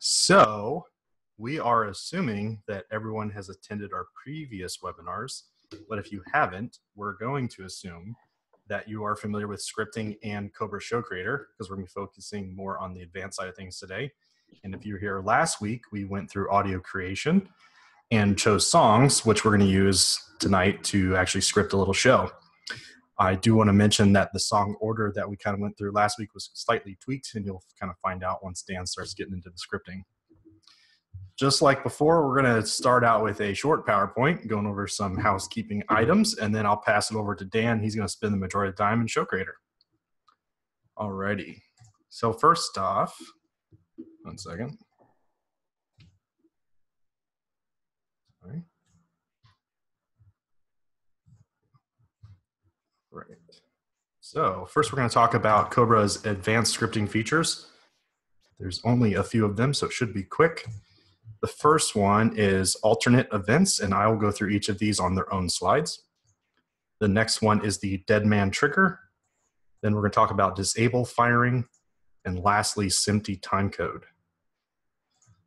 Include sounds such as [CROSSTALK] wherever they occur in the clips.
So, we are assuming that everyone has attended our previous webinars, but if you haven't, we're going to assume that you are familiar with scripting and Cobra Show Creator because we're going to be focusing more on the advanced side of things today. And if you were here last week, we went through audio creation and chose songs, which we're going to use tonight to actually script a little show. I do want to mention that the song order that we kind of went through last week was slightly tweaked, and you'll kind of find out once Dan starts getting into the scripting. Just like before, we're going to start out with a short PowerPoint, going over some housekeeping items, and then I'll pass it over to Dan. He's going to spend the majority of time in Show Creator. Alrighty. So first off, one second. Sorry. Right. So first we're going to talk about Cobra's advanced scripting features. There's only a few of them, so it should be quick. The first one is alternate events, and I will go through each of these on their own slides. The next one is the dead man trigger. Then we're going to talk about disable firing, and lastly, SMPTE timecode.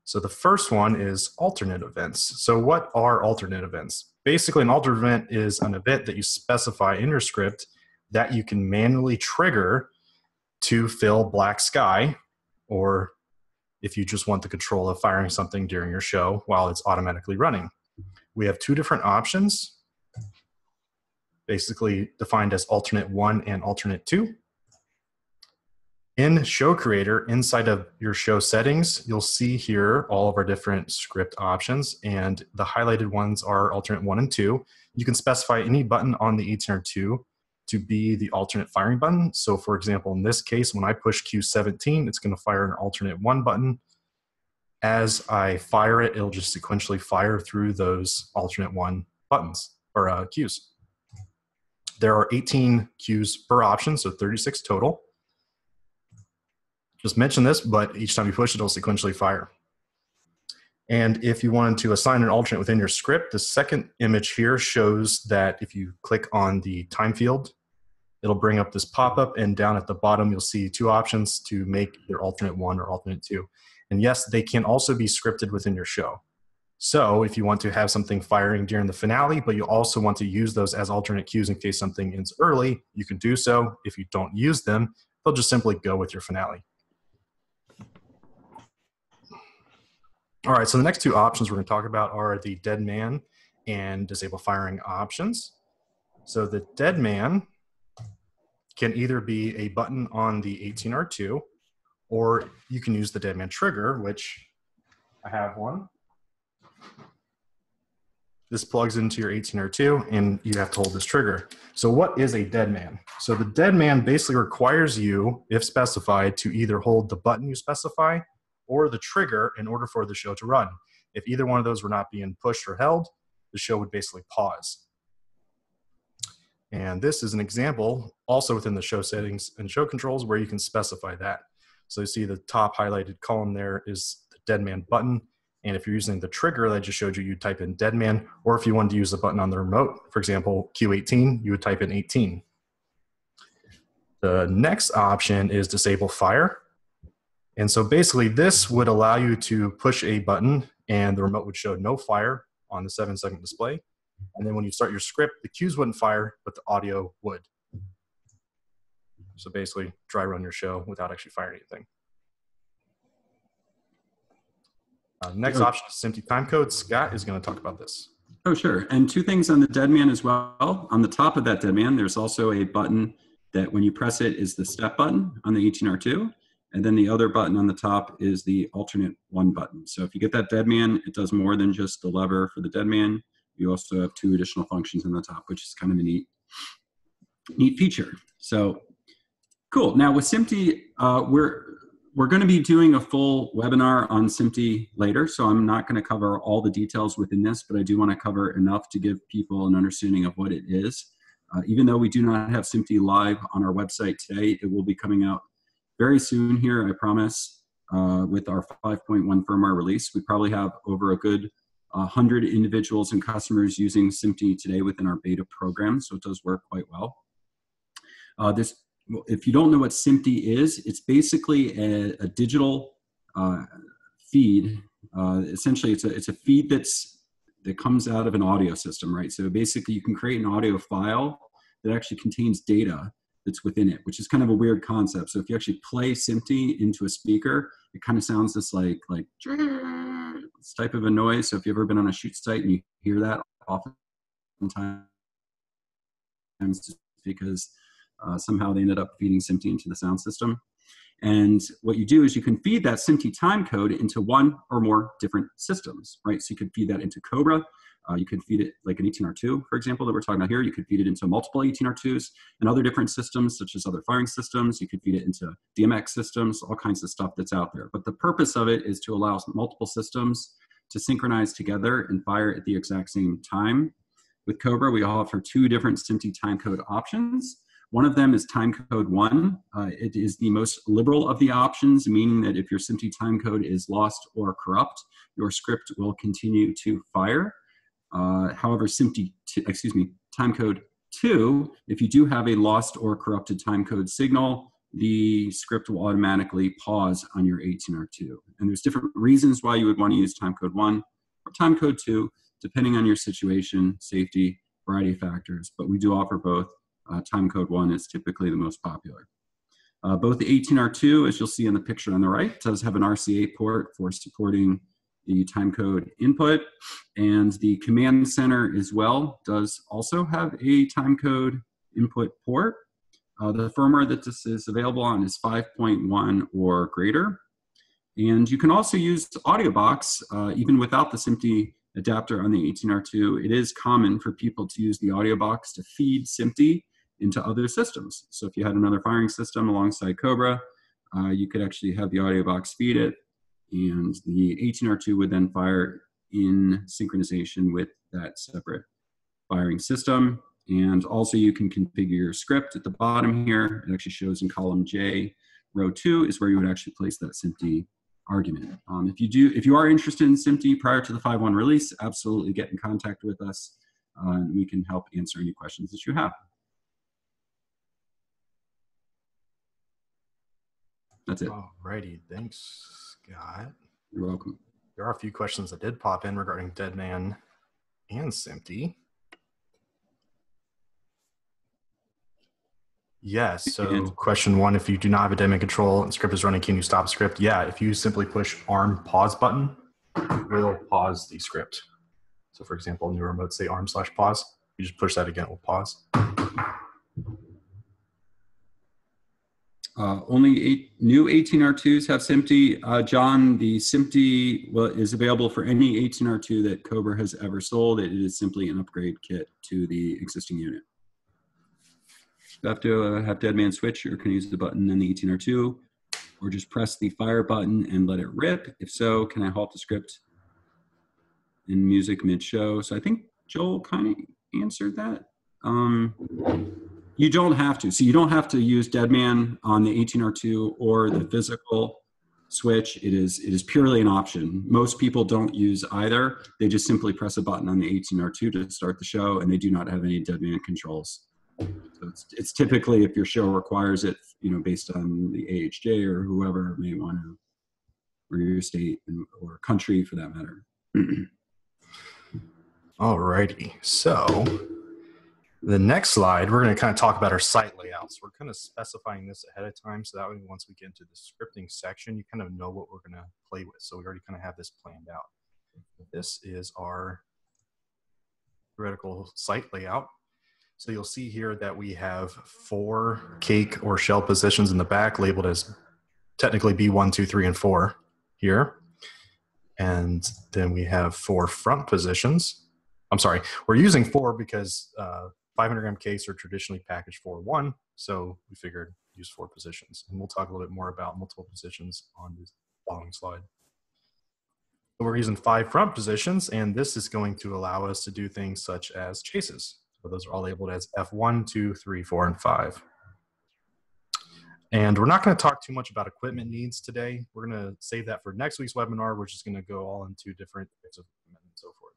So the first one is alternate events. So what are alternate events? basically an alternate event is an event that you specify in your script that you can manually trigger to fill black sky or if you just want the control of firing something during your show while it's automatically running. We have two different options, basically defined as alternate one and alternate two. In Show Creator, inside of your show settings, you'll see here all of our different script options, and the highlighted ones are alternate one and two. You can specify any button on the 18R2 to be the alternate firing button. So for example, in this case, when I push Q17, it's gonna fire an alternate one button. As I fire it, it'll just sequentially fire through those alternate one buttons, or uh, Qs. There are 18 Qs per option, so 36 total just mention this, but each time you push it, it'll sequentially fire. And if you wanted to assign an alternate within your script, the second image here shows that if you click on the time field, it'll bring up this pop-up and down at the bottom, you'll see two options to make your alternate one or alternate two. And yes, they can also be scripted within your show. So if you want to have something firing during the finale, but you also want to use those as alternate cues in case something ends early, you can do so. If you don't use them, they'll just simply go with your finale. All right, so the next two options we're going to talk about are the dead man and disable firing options. So the dead man can either be a button on the 18R2 or you can use the dead man trigger, which I have one. This plugs into your 18R2 and you have to hold this trigger. So what is a dead man? So the dead man basically requires you, if specified, to either hold the button you specify or the trigger in order for the show to run. If either one of those were not being pushed or held, the show would basically pause. And this is an example also within the show settings and show controls where you can specify that. So you see the top highlighted column there is the dead man button. And if you're using the trigger that I just showed you, you'd type in dead man, or if you wanted to use the button on the remote, for example, Q18, you would type in 18. The next option is disable fire. And so basically this would allow you to push a button and the remote would show no fire on the seven segment display. And then when you start your script, the cues wouldn't fire, but the audio would. So basically dry run your show without actually firing anything. Uh, next oh. option is SMPTE timecode. Scott is going to talk about this. Oh, sure. And two things on the dead man as well. On the top of that dead man, there's also a button that when you press it is the step button on the 18R2. And then the other button on the top is the alternate one button. So if you get that dead man, it does more than just the lever for the dead man. You also have two additional functions on the top, which is kind of a neat, neat feature. So cool. Now with SMPTE, uh, we're, we're going to be doing a full webinar on SMPTE later, so I'm not going to cover all the details within this, but I do want to cover enough to give people an understanding of what it is. Uh, even though we do not have SMPTE live on our website today, it will be coming out very soon here, I promise, uh, with our 5.1 firmware release. We probably have over a good uh, 100 individuals and customers using SMPTE today within our beta program, so it does work quite well. Uh, this, if you don't know what SMPTE is, it's basically a, a digital uh, feed. Uh, essentially, it's a it's a feed that's that comes out of an audio system, right? So basically, you can create an audio file that actually contains data that's within it, which is kind of a weird concept. So if you actually play SMPTE into a speaker, it kind of sounds just like like this type of a noise. So if you've ever been on a shoot site and you hear that, oftentimes because uh, somehow they ended up feeding SMPTE into the sound system. And what you do is you can feed that SMPTE time code into one or more different systems, right? So you could feed that into Cobra. Uh, you can feed it like an 18R2, for example, that we're talking about here. You could feed it into multiple 18R2s and other different systems, such as other firing systems. You could feed it into DMX systems, all kinds of stuff that's out there. But the purpose of it is to allow multiple systems to synchronize together and fire at the exact same time. With Cobra, we offer two different SMPTE timecode options. One of them is timecode one. Uh, it is the most liberal of the options, meaning that if your SMPTE timecode is lost or corrupt, your script will continue to fire. Uh, however, SMPTE, excuse me, timecode two, if you do have a lost or corrupted timecode signal, the script will automatically pause on your 18R2. And there's different reasons why you would want to use timecode one or timecode two, depending on your situation, safety, variety of factors, but we do offer both uh, timecode 1 is typically the most popular. Uh, both the 18R2, as you'll see in the picture on the right, does have an RCA port for supporting the timecode input, and the command center as well does also have a timecode input port. Uh, the firmware that this is available on is 5.1 or greater. And you can also use AudioBox, uh, even without the SMPTE adapter on the 18R2. It is common for people to use the AudioBox to feed SMPTE into other systems. So if you had another firing system alongside Cobra, uh, you could actually have the AudioBox feed it, and the 18R2 would then fire in synchronization with that separate firing system. And also you can configure your script at the bottom here. It actually shows in column J, row two is where you would actually place that SMPTE argument. Um, if you do, if you are interested in SMPTE prior to the 5.1 release, absolutely get in contact with us. Uh, and we can help answer any questions that you have. That's it. Alrighty, thanks, Scott. You're welcome. There are a few questions that did pop in regarding Deadman and SMPTE. Yes. So, question one: If you do not have a Deadman control and script is running, can you stop script? Yeah. If you simply push ARM pause button, it will pause the script. So, for example, in your remote, say ARM slash pause. You just push that again, it will pause. Uh, only eight, new 18R2s have SMPTE. Uh, John, the SMPTE well, is available for any 18R2 that Cobra has ever sold. It is simply an upgrade kit to the existing unit. You have to uh, have Deadman switch or can use the button in the 18R2 or just press the fire button and let it rip. If so, can I halt the script in music mid-show? So I think Joel kind of answered that. Um, you don't have to. So you don't have to use Deadman on the 18R2 or the physical switch. It is it is purely an option. Most people don't use either. They just simply press a button on the 18R2 to start the show, and they do not have any Deadman controls. So it's, it's typically if your show requires it, you know, based on the AHJ or whoever may want to, or your state or country for that matter. [CLEARS THROAT] Alrighty, so the next slide, we're going to kind of talk about our site layouts. We're kind of specifying this ahead of time so that way once we get into the scripting section, you kind of know what we're going to play with. So we already kind of have this planned out. This is our theoretical site layout. So you'll see here that we have four cake or shell positions in the back labeled as technically B1, 2, 3, and 4 here. And then we have four front positions. I'm sorry, we're using four because uh, 500 gram case are traditionally packaged for one, so we figured use four positions. And we'll talk a little bit more about multiple positions on the following slide. So we're using five front positions, and this is going to allow us to do things such as chases. So those are all labeled as F1, 2, 3, 4, and 5. And we're not going to talk too much about equipment needs today. We're going to save that for next week's webinar, which is going to go all into different types of equipment and so forth.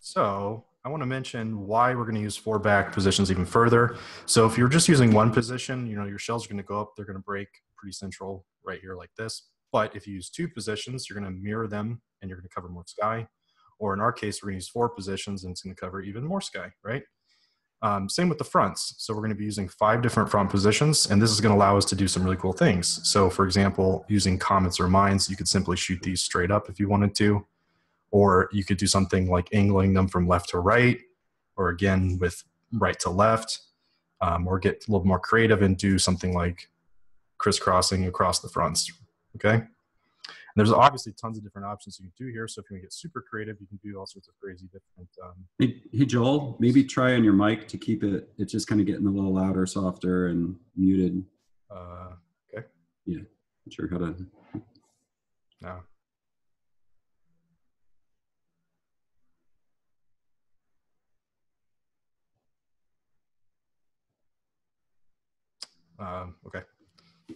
So I want to mention why we're going to use four back positions even further. So if you're just using one position, you know, your shells are going to go up, they're going to break pretty central right here like this. but if you use two positions, you're going to mirror them and you're going to cover more sky. Or in our case, we're going to use four positions and it's going to cover even more sky, right? Um, same with the fronts. So we're going to be using five different front positions, and this is going to allow us to do some really cool things. So for example, using comets or mines, you could simply shoot these straight up if you wanted to, or you could do something like angling them from left to right, or again with right to left, um, or get a little more creative and do something like crisscrossing across the fronts. Okay. And there's obviously tons of different options you can do here. So if you want to get super creative, you can do all sorts of crazy different. Um, Hey, hey Joel, maybe try on your mic to keep it, it's just kind of getting a little louder, softer, and muted. uh, okay. Yeah. Not sure how to. no. Um, okay.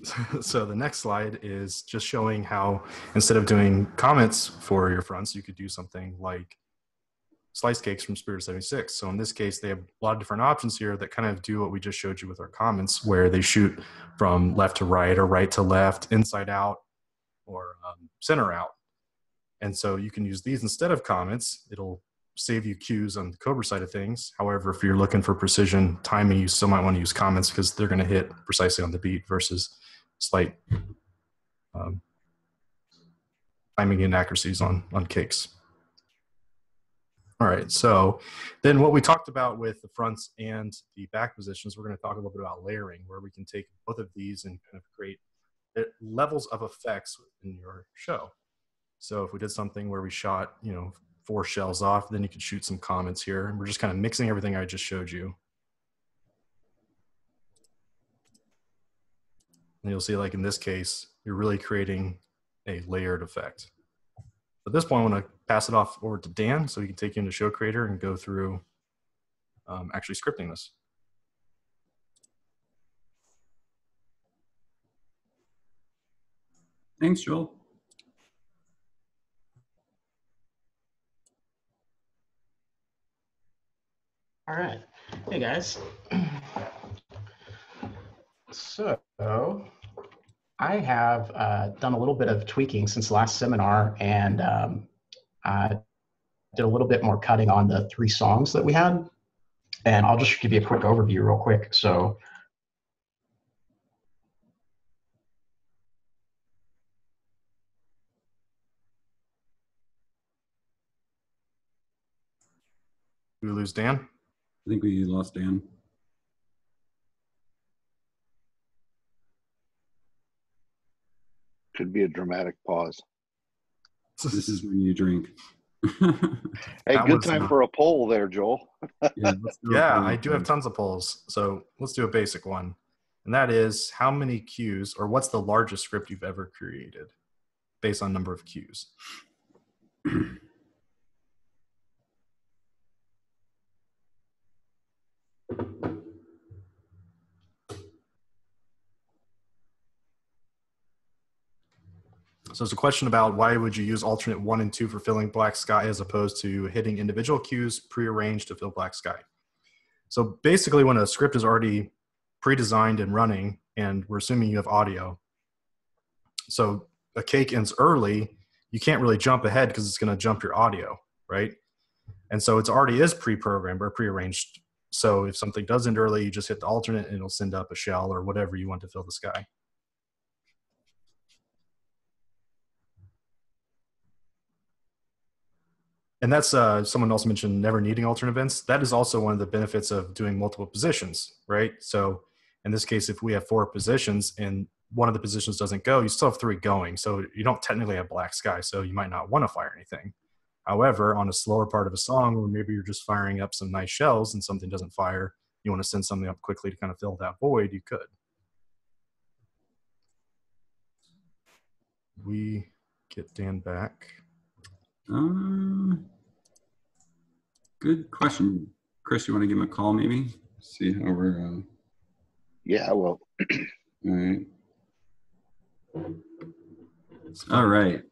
[LAUGHS] so the next slide is just showing how instead of doing comets for your fronts, you could do something like slice cakes from Spirit 76. So in this case, they have a lot of different options here that kind of do what we just showed you with our comets, where they shoot from left to right or right to left, inside out, or um, center out. And so you can use these instead of comets. It'll save you cues on the Cobra side of things. However, if you're looking for precision timing, you still might want to use comets because they're going to hit precisely on the beat versus slight um, timing inaccuracies on on cakes. All right, so then what we talked about with the fronts and the back positions, we're going to talk a little bit about layering, where we can take both of these and kind of create uh, levels of effects in your show. So if we did something where we shot, you know, four shells off, then you can shoot some comets here. And we're just kind of mixing everything I just showed you. And you'll see like in this case, you're really creating a layered effect. At this point, I want to pass it off over to Dan so he can take you into Show Creator and go through um, actually scripting this. Thanks, Joel. All right. Hey, guys. So I have uh, done a little bit of tweaking since last seminar, and um, I did a little bit more cutting on the three songs that we had. And I'll just give you a quick overview real quick. So we lose Dan? I think we lost Dan. Could be a dramatic pause. This is when you drink. [LAUGHS] Hey, That good time not- for a poll there, Joel. [LAUGHS] yeah, let's do it Yeah, I do have tons of polls. So let's do a basic one. And that is how many cues or what's the largest script you've ever created based on number of cues? [CLEARS THROAT] So it's a question about why would you use alternate one and two for filling black sky as opposed to hitting individual cues prearranged to fill black sky. So basically, when a script is already pre-designed and running, and we're assuming you have audio, so a cake ends early, you can't really jump ahead because it's going to jump your audio, right? And so it's already is pre-programmed or pre-arranged. So if something does end early, you just hit the alternate and it'll send up a shell or whatever you want to fill the sky. And that's uh, someone also mentioned never needing alternate events. That is also one of the benefits of doing multiple positions, right? So in this case, if we have four positions and one of the positions doesn't go, you still have three going. So you don't technically have black sky. So you might not want to fire anything. However, on a slower part of a song where maybe you're just firing up some nice shells and something doesn't fire, you want to send something up quickly to kind of fill that void, you could. We get Dan back. Um, good question. Chris, you want to give him a call maybe? See how we're. Uh, Yeah, well, all right. All right.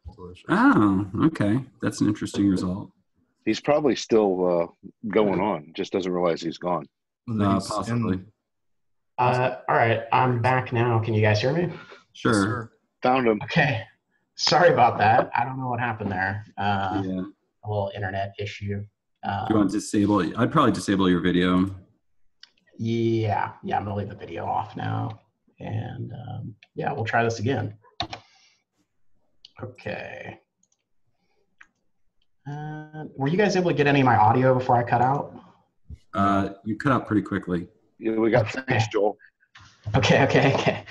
Oh, okay. That's an interesting result. he's probably still uh, going on, just doesn't realize he's gone. Uh, possibly. Uh, all right. I'm back now. Can you guys hear me? Sure. Sir. Found him. Okay. Sorry about that. I don't know what happened there. Uh, yeah. A little internet issue. Uh, Do you want to disable? I'd probably disable your video. yeah, yeah. I'm gonna leave the video off now, and um, yeah, we'll try this again. Okay. Uh, were you guys able to get any of my audio before I cut out? Uh, you cut out pretty quickly. Yeah, we got Okay. thanks, Joel. Okay, okay, okay.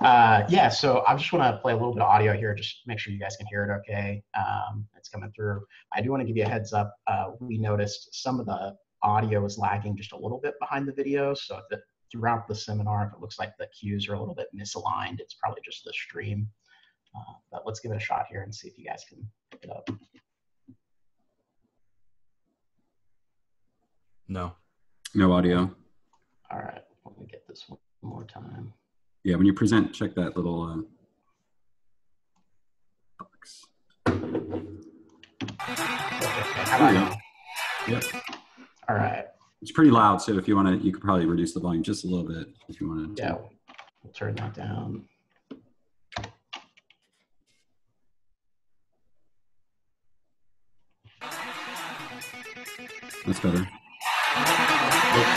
Uh, yeah, so I just want to play a little bit of audio here, just make sure you guys can hear it okay. Um, it's coming through. I do want to give you a heads up. Uh, we noticed some of the audio is lagging just a little bit behind the video. So if it, throughout the seminar, if it looks like the cues are a little bit misaligned, it's probably just the stream. Uh, but let's give it a shot here and see if you guys can pick it up. No. No audio. All right, let me get this one more time. Yeah, when you present, check that little uh, box. Okay, how about There you now? Yep. All right, It's pretty loud, so if you want to, you could probably reduce the volume just a little bit if you want to. yeah, we'll turn that down. That's better.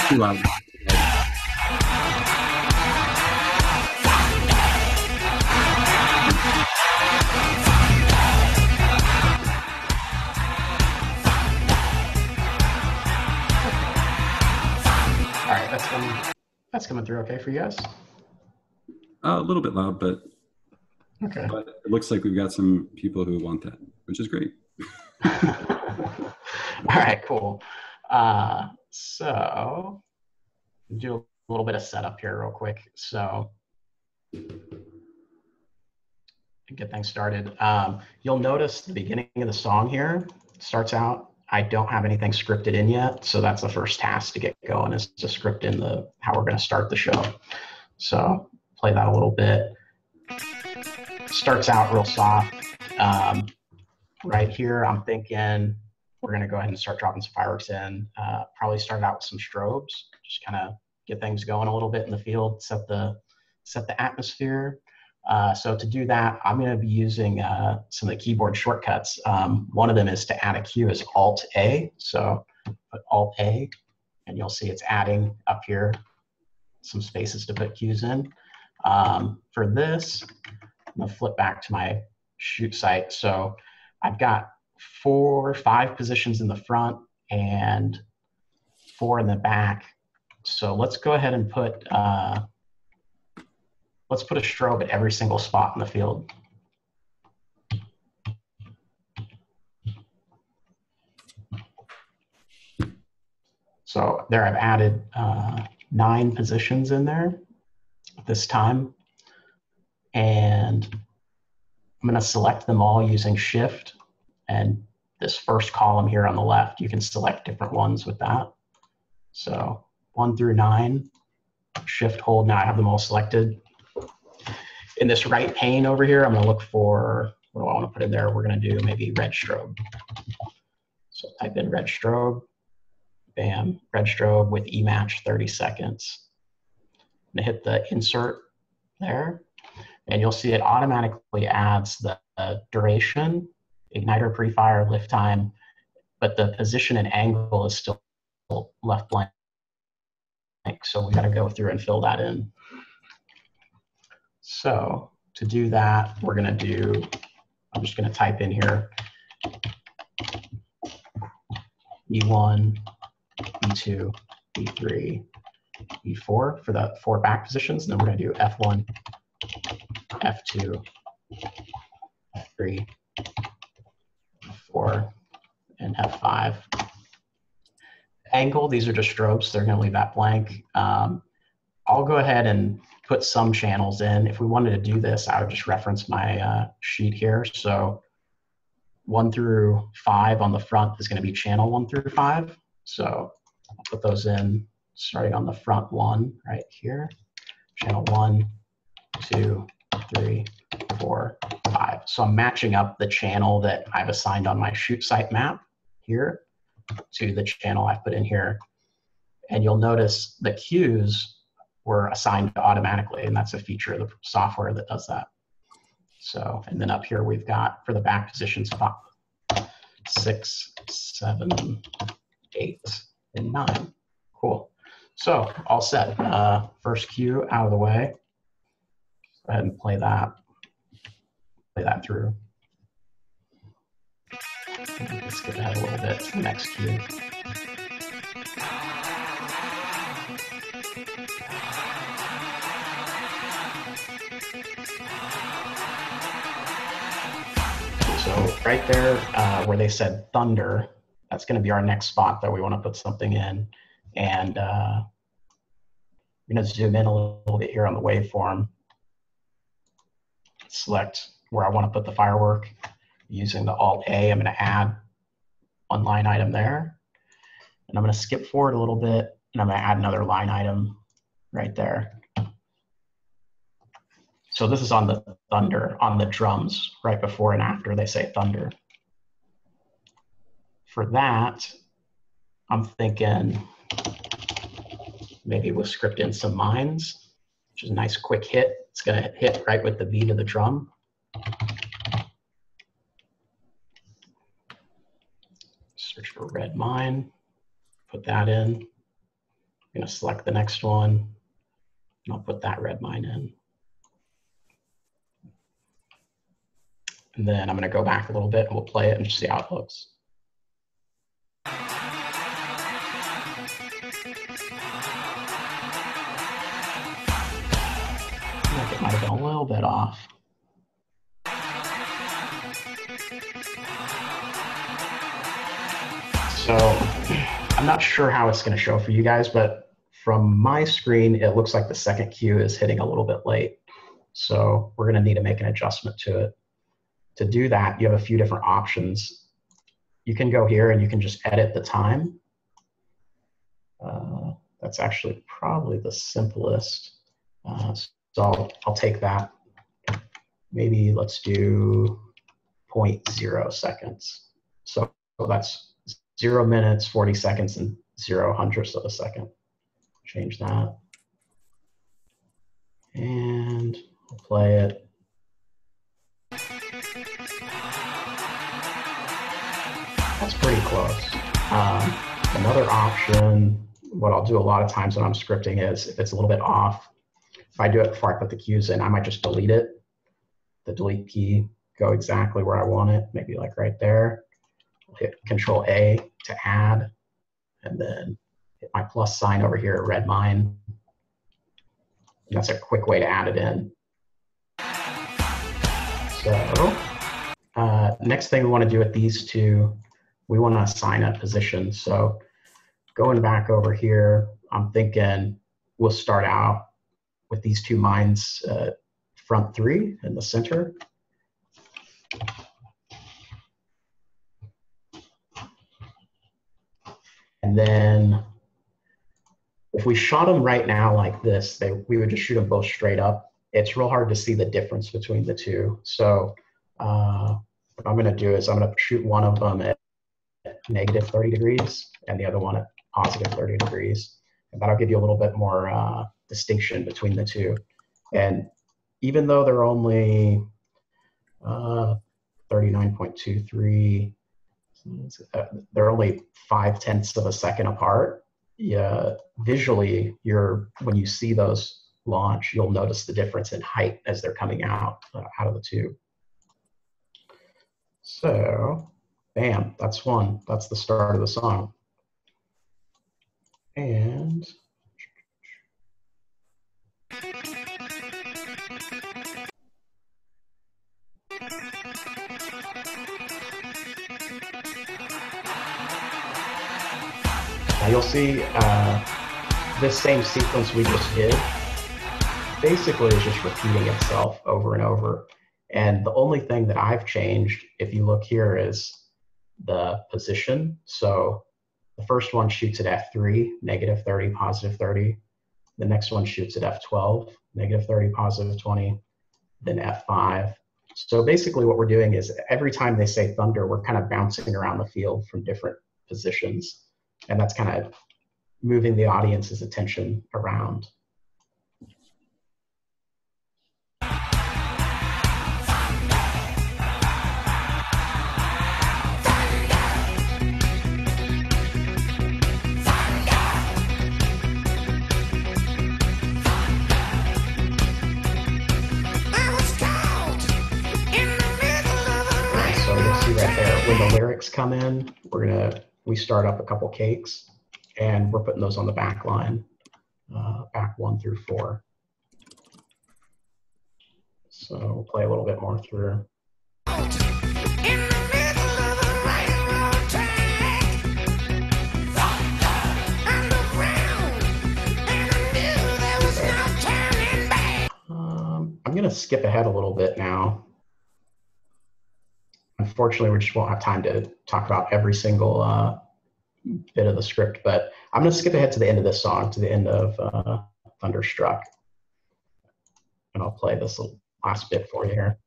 Too loud. That's coming through okay for you guys. Uh, a little bit loud, but, Okay. but it looks like we've got some people who want that, which is great. [LAUGHS] All right, cool. Uh, so do a little bit of setup here real quick. So get things started, um, you'll notice the beginning of the song here starts out. I don't have anything scripted in yet, so that's the first task to get going is to script in the how we're going to start the show. So play that a little bit. Starts out real soft. Um, right here, I'm thinking we're going to go ahead and start dropping some fireworks in. Uh, probably start out with some strobes, just kind of get things going a little bit in the field, set the set the atmosphere. Uh, so to do that, I'm going to be using uh, some of the keyboard shortcuts. Um, one of them is to add a cue is Alt A. So put Alt A, and you'll see it's adding up here some spaces to put cues in. Um, for this, I'm going to flip back to my shoot site. So I've got four, five positions in the front and four in the back. So let's go ahead and put uh, let's put a strobe at every single spot in the field. So there I've added uh, nine positions in there this time. And I'm going to select them all using shift and this first column here on the left, you can select different ones with that. So one through nine, shift hold, now I have them all selected. In this right pane over here, I'm gonna look for, what do I wanna put in there? We're gonna do maybe red strobe. So type in red strobe, bam, red strobe with eMatch 30 seconds. Gonna hit the insert there, and you'll see it automatically adds the uh, duration igniter pre-fire lift time, but the position and angle is still left blank. So we got to go through and fill that in. So to do that, we're going to do, I'm just going to type in here B1, B2, B3, B4 for the four back positions. And then we're going to do F1, F2, F3, F4, and F5. Angle, these are just strobes. They're going to leave that blank. Um, I'll go ahead and put some channels in. If we wanted to do this, I would just reference my uh, sheet here. So one through five on the front is going to be channel one through five. So I'll put those in starting on the front one right here. Channel one, two, three, four, five. So I'm matching up the channel that I've assigned on my shoot site map here to the channel I've put in here. And you'll notice the cues were assigned automatically, and that's a feature of the software that does that. So, and then up here we've got for the back positions five, six, seven, eight, and nine. Cool. So all set. Uh, first cue out of the way. Go ahead and play that. Play that through. Let's skip ahead a little bit to the next cue. So right there uh, where they said thunder, that's going to be our next spot that we want to put something in. And uh, I'm going to zoom in a little bit here on the waveform. Select where I want to put the firework. Using the Alt A, I'm going to add one line item there. And I'm going to skip forward a little bit and I'm to add another line item right there. So this is on the thunder, on the drums, right before and after they say thunder. For that, I'm thinking maybe we'll script in some mines, which is a nice quick hit. It's gonna hit right with the beat of the drum. Search for red mine, put that in. I'm gonna select the next one, and I'll put that red mine in. And then I'm going to go back a little bit and we'll play it and see how it looks. It might have been a little bit off. So I'm not sure how it's going to show for you guys, but from my screen, it looks like the second cue is hitting a little bit late. So we're going to need to make an adjustment to it to do that, you have a few different options. You can go here and you can just edit the time. Uh, that's actually probably the simplest. Uh, so I'll, I'll take that. Maybe let's do 0.0 seconds. So that's zero minutes, 40 seconds, and zero hundredths of a second. Change that. And I'll play it. That's pretty close. Um, another option, what I'll do a lot of times when I'm scripting is if it's a little bit off, if I do it before I put the cues in, I might just delete it. The delete key, go exactly where I want it, maybe like right there. Hit Control A to add, and then hit my plus sign over here at red mine. And that's a quick way to add it in. So uh, next thing we want to do with these two we want to assign a position. So going back over here, I'm thinking we'll start out with these two mines, uh, front three in the center. And then if we shot them right now like this, they, we would just shoot them both straight up. It's real hard to see the difference between the two. So uh, what I'm gonna do is I'm gonna shoot one of them at negative 30 degrees and the other one at positive 30 degrees. And that'll give you a little bit more uh, distinction between the two. And even though they're only uh, 39.23, uh, they're only five tenths of a second apart. Yeah, visually, you're when you see those launch, you'll notice the difference in height as they're coming out uh, out of the tube. So Bam, that's one. That's the start of the song. And you'll see uh, this same sequence we just did basically is just repeating itself over and over. And the only thing that I've changed, if you look here, is the position. So the first one shoots at F3, negative 30, positive 30. The next one shoots at F12, negative 30, positive 20, then F5. So basically what we're doing is every time they say thunder, we're kind of bouncing around the field from different positions and that's kind of moving the audience's attention around. come in. We're going to we start up a couple cakes and we're putting those on the back line, uh, back one through four. So we'll play a little bit more through. Um, I'm gonna skip ahead a little bit now. Unfortunately, we just won't have time to talk about every single uh, bit of the script, but I'm gonna skip ahead to the end of this song, to the end of uh, Thunderstruck, and I'll play this last bit for you here.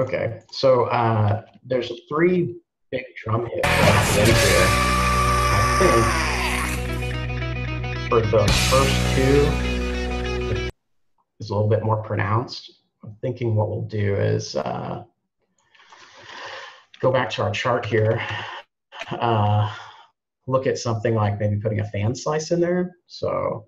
Okay, so uh, there's three big drum hits end here. I think for the first two, it's a little bit more pronounced. I'm thinking what we'll do is uh, go back to our chart here. Uh, look at something like maybe putting a fan slice in there. So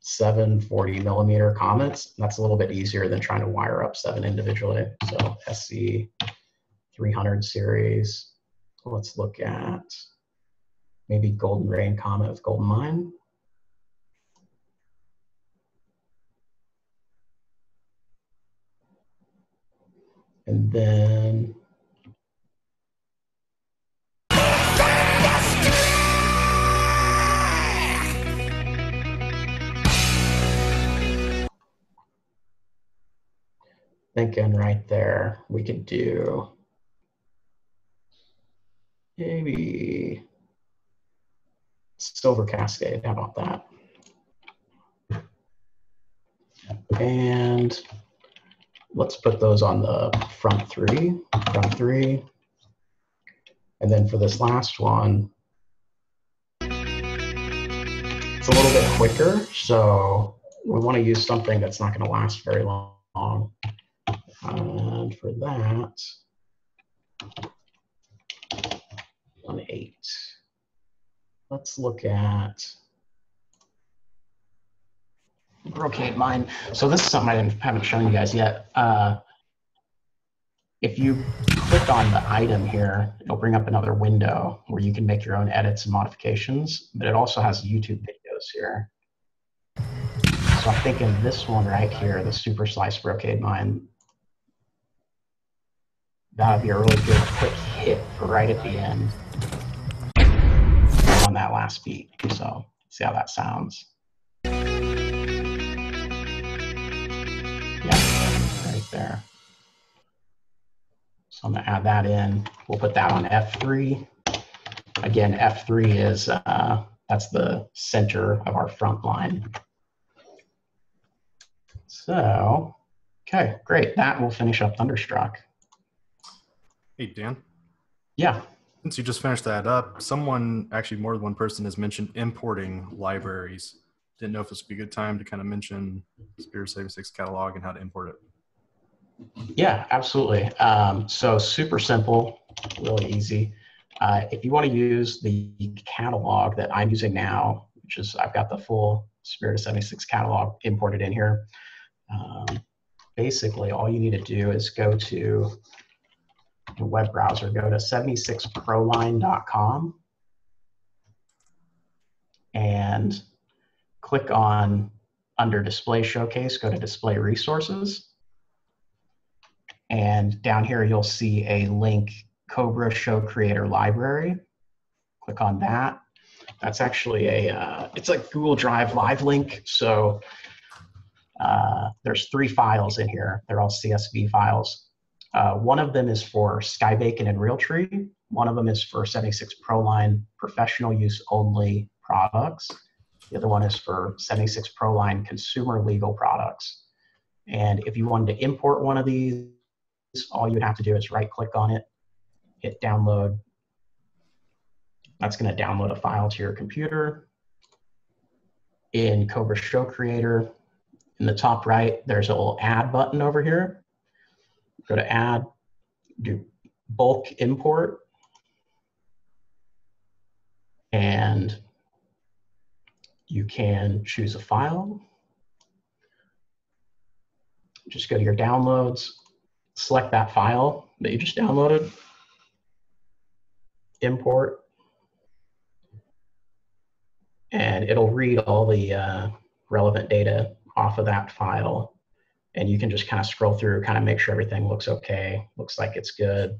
seven 40 millimeter comets. That's a little bit easier than trying to wire up seven individually. So SC 300 series. Let's look at maybe Golden Rain Comet with Golden Mine. And then thinking right there, we could do maybe Silver Cascade. How about that? And let's put those on the front three, front three. And then for this last one, it's a little bit quicker. So we want to use something that's not going to last very long. And for that, one eight. Let's look at brocade mine. So this is something I haven't shown you guys yet. Uh, if you click on the item here, it'll bring up another window where you can make your own edits and modifications, but it also has YouTube videos here. So I'm thinking this one right here, the super slice brocade mine, that'd be a really good quick hit right at the end on that last beat. So see how that sounds. Yeah, right there. So I'm gonna add that in. We'll put that on F3. Again, F3 is, uh, that's the center of our front line. So, okay, great. That will finish up Thunderstruck. Hey, Dan. Yeah. Since you just finished that up, someone, actually more than one person, has mentioned importing libraries. Didn't know if this would be a good time to kind of mention Spirit 76 catalog and how to import it. Yeah, absolutely. Um, so super simple, really easy. Uh, if you want to use the catalog that I'm using now, which is I've got the full Spirit of 76 catalog imported in here. Um, basically, all you need to do is go to web browser, go to 76proline.com and click on under display showcase, go to display resources. And down here, you'll see a link, Cobra Show Creator Library. Click on that. That's actually a, uh, it's a Google Drive live link. So uh, there's three files in here. They're all CSV files. Uh, one of them is for Skybacon and Realtree. One of them is for 76 ProLine professional use only products. The other one is for 76 ProLine consumer legal products. And if you wanted to import one of these, all you'd have to do is right click on it, hit download. That's going to download a file to your computer. In Cobra Show Creator, in the top right, there's a little add button over here. Go to add, do bulk import, and you can choose a file. Just go to your downloads, select that file that you just downloaded, import, and it'll read all the uh, relevant data off of that file. And you can just kind of scroll through, kind of make sure everything looks okay, looks like it's good.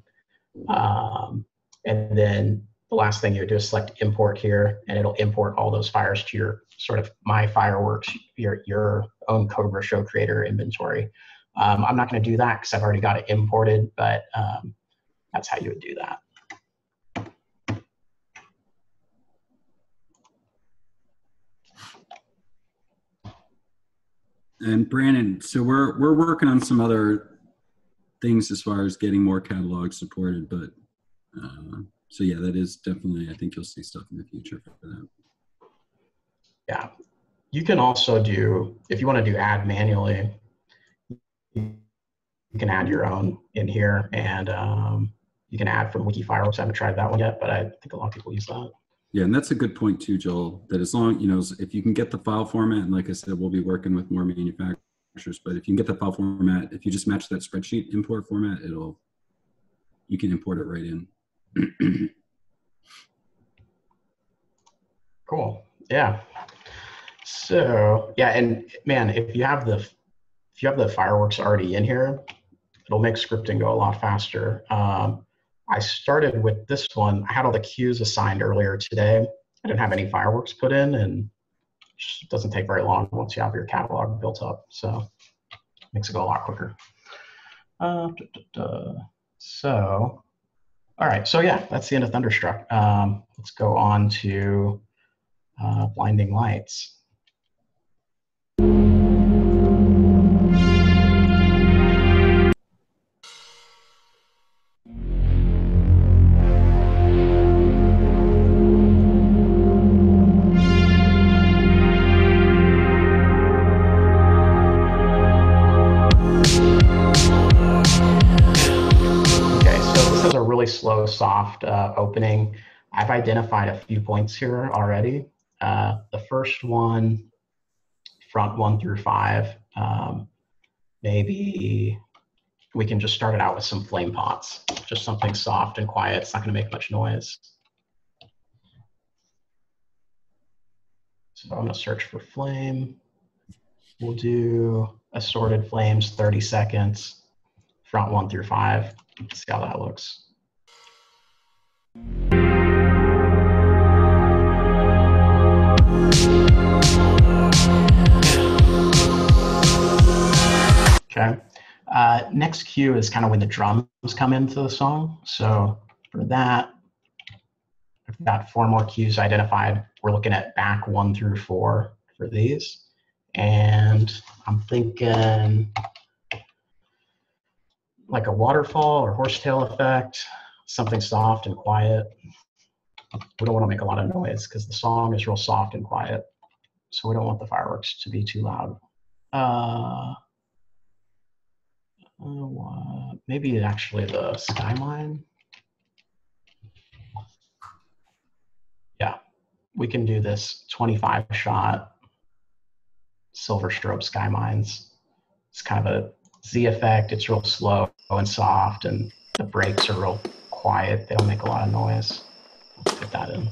Um, and then the last thing you would do is select import here, and it'll import all those fires to your sort of my fireworks, your your own Cobra Show Creator inventory. Um, I'm not going to do that because I've already got it imported, but um, that's how you would do that. And Brandon, so we're we're working on some other things as far as getting more catalogs supported, but uh, so yeah, that is definitely. I think you'll see stuff in the future for that. Yeah. You can also do, if you want to do add manually, you can add your own in here and um, you can add from Wiki Fireworks. I haven't tried that one yet, but I think a lot of people use that. Yeah, and that's a good point too, Joel. That as long you know, if you can get the file format, and like I said, we'll be working with more manufacturers. But if you can get the file format, if you just match that spreadsheet import format, it'll you can import it right in. [CLEARS THROAT] Cool. Yeah. So yeah, and man, if you have the if you have the fireworks already in here, it'll make scripting go a lot faster. Um, I started with this one. I had all the cues assigned earlier today. I didn't have any fireworks put in, and it doesn't take very long once you have your catalog built up. So it makes it go a lot quicker. Uh, duh, duh, duh. So, all right. So yeah, that's the end of Thunderstruck. Um, let's go on to uh, Blinding Lights. Slow, soft uh, opening. I've identified a few points here already. Uh, the first one, front one through five, um, maybe we can just start it out with some flame pots, just something soft and quiet. It's not going to make much noise. So I'm going to search for flame. We'll do assorted flames, 30 seconds, front one through five. See how that looks. Okay. Uh, next cue is kind of when the drums come into the song. So for that, I've got four more cues identified. We're looking at back one through four for these. And I'm thinking like a waterfall or horsetail effect, something soft and quiet. We don't want to make a lot of noise because the song is real soft and quiet. So we don't want the fireworks to be too loud. Uh, uh, maybe actually the skyline. Yeah, we can do this 25 shot silver strobe sky mines. It's kind of a Z effect. It's real slow and soft, and the breaks are real quiet. They don't make a lot of noise. Let's put that in.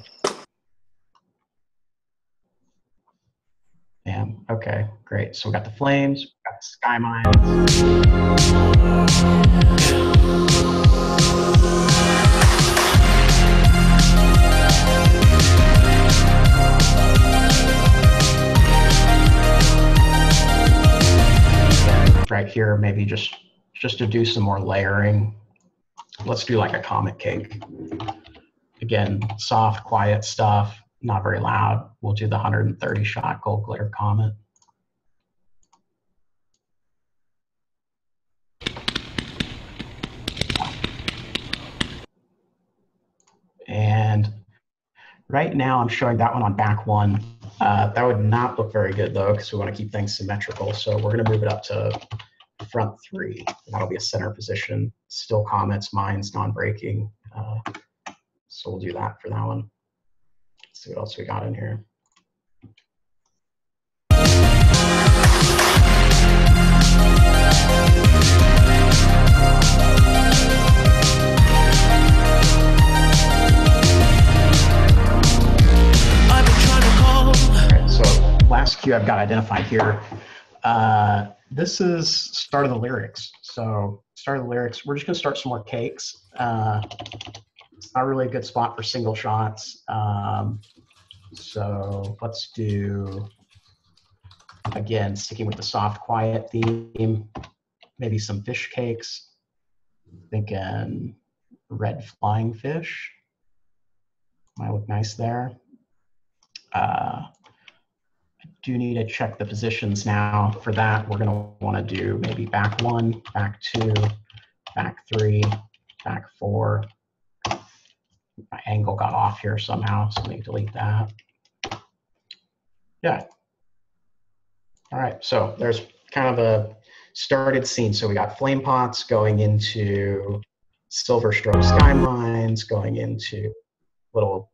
Damn. Okay, great. So we got the flames, we got the sky mines. right here, maybe just just to do some more layering let's do like a comet cake. Again, soft, quiet stuff, not very loud. We'll do the 130 shot gold glitter comet. And right now I'm showing that one on back one. Uh, that would not look very good though, because we want to keep things symmetrical. So we're going to move it up to front three. That'll be a center position. Still comets, mines, non-breaking. Uh, so we'll do that for that one. Let's see what else we got in here. I've been trying to call. All right, so last cue I've got identified here. Uh, this is start of the lyrics. So start of the lyrics. We're just gonna start some more cakes. Uh, it's not really a good spot for single shots. Um, so let's do again sticking with the soft quiet theme. Maybe some fish cakes. Thinking red flying fish. Might look nice there. Uh, do need to check the positions now. For that, we're gonna wanna do maybe back one, back two, back three, back four. My angle got off here somehow, so let me delete that. Yeah. All right, so there's kind of a started scene. So we got flame pots going into silver strobe sky mines, going into little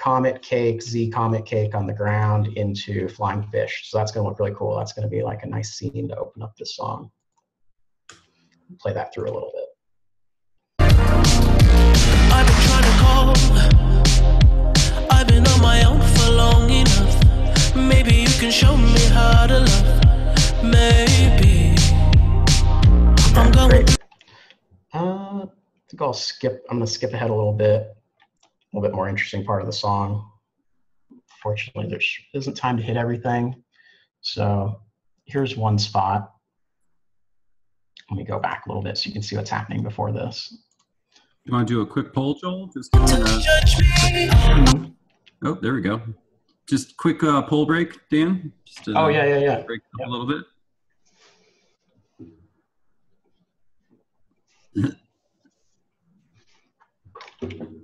comet cake, Z comet cake on the ground into flying fish. So that's going to look really cool. That's going to be like a nice scene to open up this song. Play that through a little bit. I've been trying to call. I've been on my own for long enough. Maybe you can show me how to love. Maybe. I'm going. Great. Uh, I think I'll skip. I'm going to skip ahead a little bit. A little bit more interesting part of the song. Fortunately, there isn't time to hit everything. So here's one spot. Let me go back a little bit so you can see what's happening before this. You want to do a quick poll, Joel? Just doing a, Judge. Mhm. oh, there we go. Just quick uh, poll break, Dan. Just to Oh, yeah, yeah, yeah. break it up a little bit. [LAUGHS]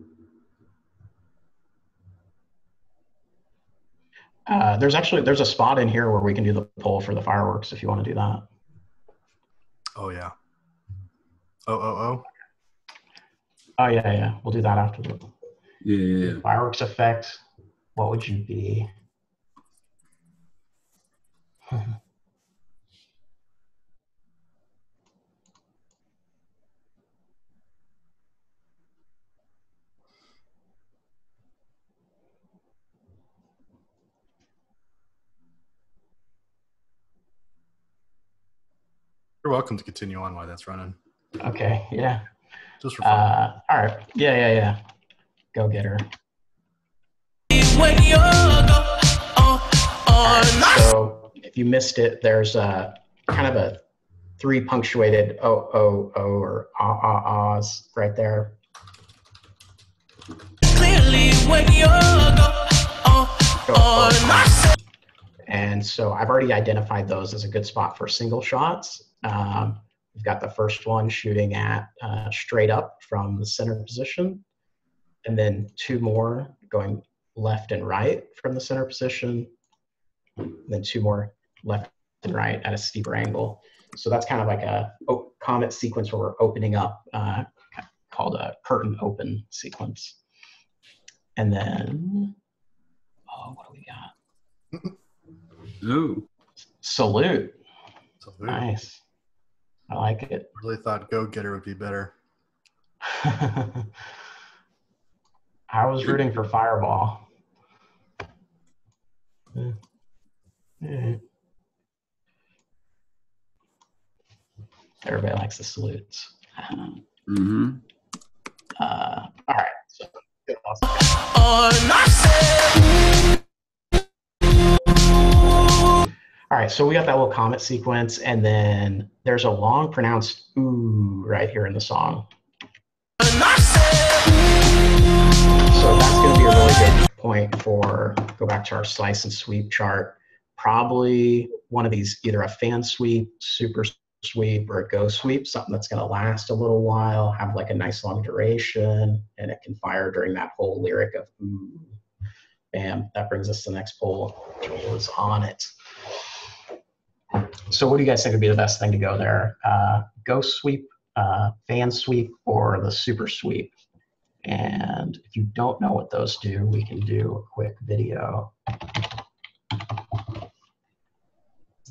Uh, there's actually there's a spot in here where we can do the poll for the fireworks if you want to do that. Oh yeah. Oh oh oh. Oh yeah, yeah. We'll do that after the Yeah, yeah, yeah. fireworks effect. What would you be? [LAUGHS] You're welcome to continue on while that's running. Okay, yeah. Just for fun. Uh, all right. Yeah, yeah, yeah. Go get her. When you're gone. On my So if you missed it, there's a kind of a three punctuated o o o or ah ah ahs right there. clearly when you're gone. Go On first. my And so I've already identified those as a good spot for single shots. Um, we've got the first one shooting at uh, straight up from the center position, and then two more going left and right from the center position, and then two more left and right at a steeper angle. So that's kind of like a comet sequence where we're opening up, uh, called a curtain open sequence. And then, oh, what do we got? Oh, Salute. So, Nice. I like it. Really thought Go Getter would be better. [LAUGHS] I was rooting for Fireball. Yeah. Yeah. Everybody likes the salutes. mm-hmm. Uh, all right. So, good, awesome. All right. So we got that little comet sequence, and then there's a long pronounced ooh right here in the song. So that's going to be a really good point for go back to our slice and sweep chart. Probably one of these, either a fan sweep, super sweep or a go sweep, something that's going to last a little while, have like a nice long duration, and it can fire during that whole lyric of ooh. Bam, that brings us to the next poll. Is on it. So what do you guys think would be the best thing to go there? Uh, go sweep, uh, fan sweep, or the super sweep? And if you don't know what those do, we can do a quick video.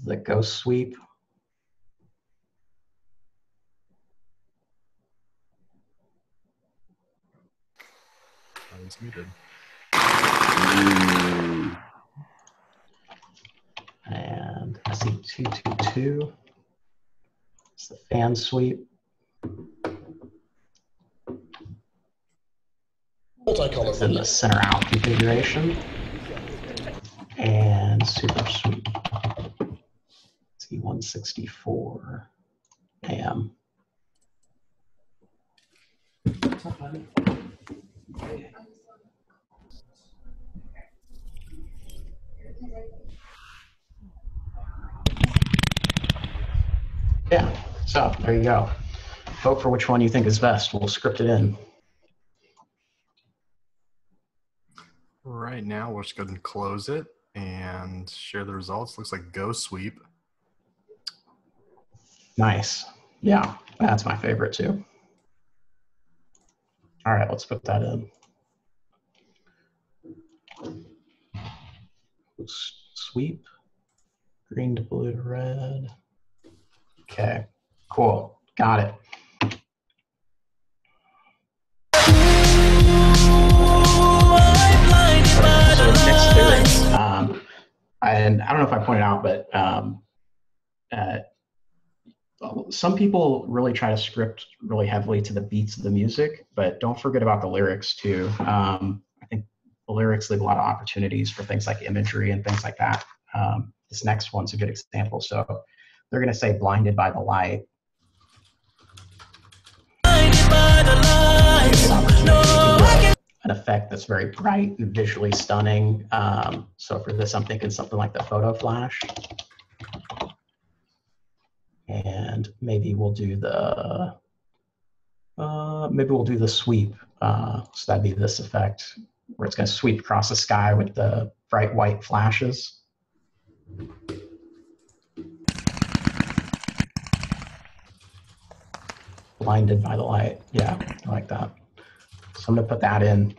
The go sweep. I was muted. Ooh. and SE222. It's the fan sweep. Multicolor It's in the center out configuration. And super sweep. T164. Bam. Yeah, so there you go. Vote for which one you think is best. We'll script it in. Right now, we'll just go ahead and close it and share the results. Looks like Go Sweep. Nice. Yeah, that's my favorite too. All right, let's put that in. Sweep, green to blue to red. Okay, cool. Got it. So next lyric, um, and I don't know if I pointed out, but um, uh, some people really try to script really heavily to the beats of the music, but don't forget about the lyrics too. Um, I think the lyrics leave a lot of opportunities for things like imagery and things like that. Um, this next one's a good example. So they're going to say blinded by the light. Good opportunity to do An effect that's very bright and visually stunning. Um, so for this, I'm thinking something like the photo flash and maybe we'll do the uh, maybe we'll do the sweep. Uh, so that'd be this effect where it's going to sweep across the sky with the bright white flashes. Blinded by the light. Yeah, I like that. So I'm to put that in.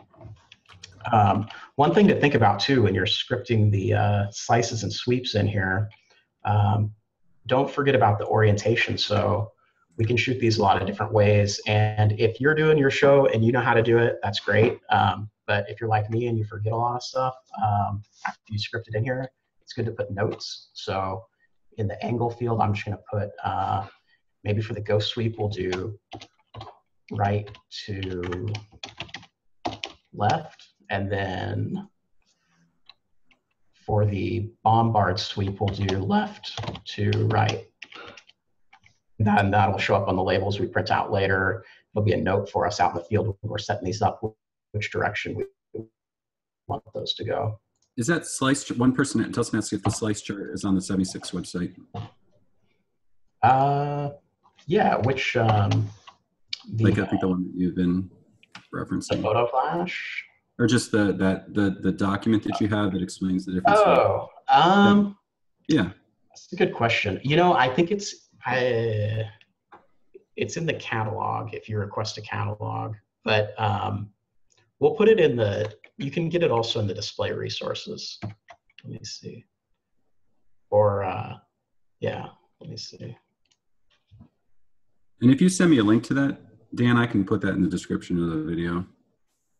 Um, one thing to think about too when you're scripting the uh, slices and sweeps in here, um, don't forget about the orientation. So we can shoot these a lot of different ways. And if you're doing your show and you know how to do it, that's great. Um, but if you're like me and you forget a lot of stuff, um, after you script it in here, it's good to put notes. So in the angle field, I'm just going to put uh, maybe for the go sweep, we'll do right to left. And then for the bombard sweep, we'll do left to right. Then that'll show up on the labels we print out later. It'll be a note for us out in the field when we're setting these up, which direction we want those to go. Is that slice? One person doesn't ask if the slice chart is on the 76 website. Uh, yeah, which um, the, Like I think the one that you've been the referencing, photo flash. or just the that the the document that you have that explains the difference. Oh, um, Yeah. That's a good question. You know, I think it's I, it's in the catalog if you request a catalog, but um, we'll put it in the. You can get it also in the display resources. Let me see. Or uh, yeah, let me see. And if you send me a link to that, Dan, I can put that in the description of the video.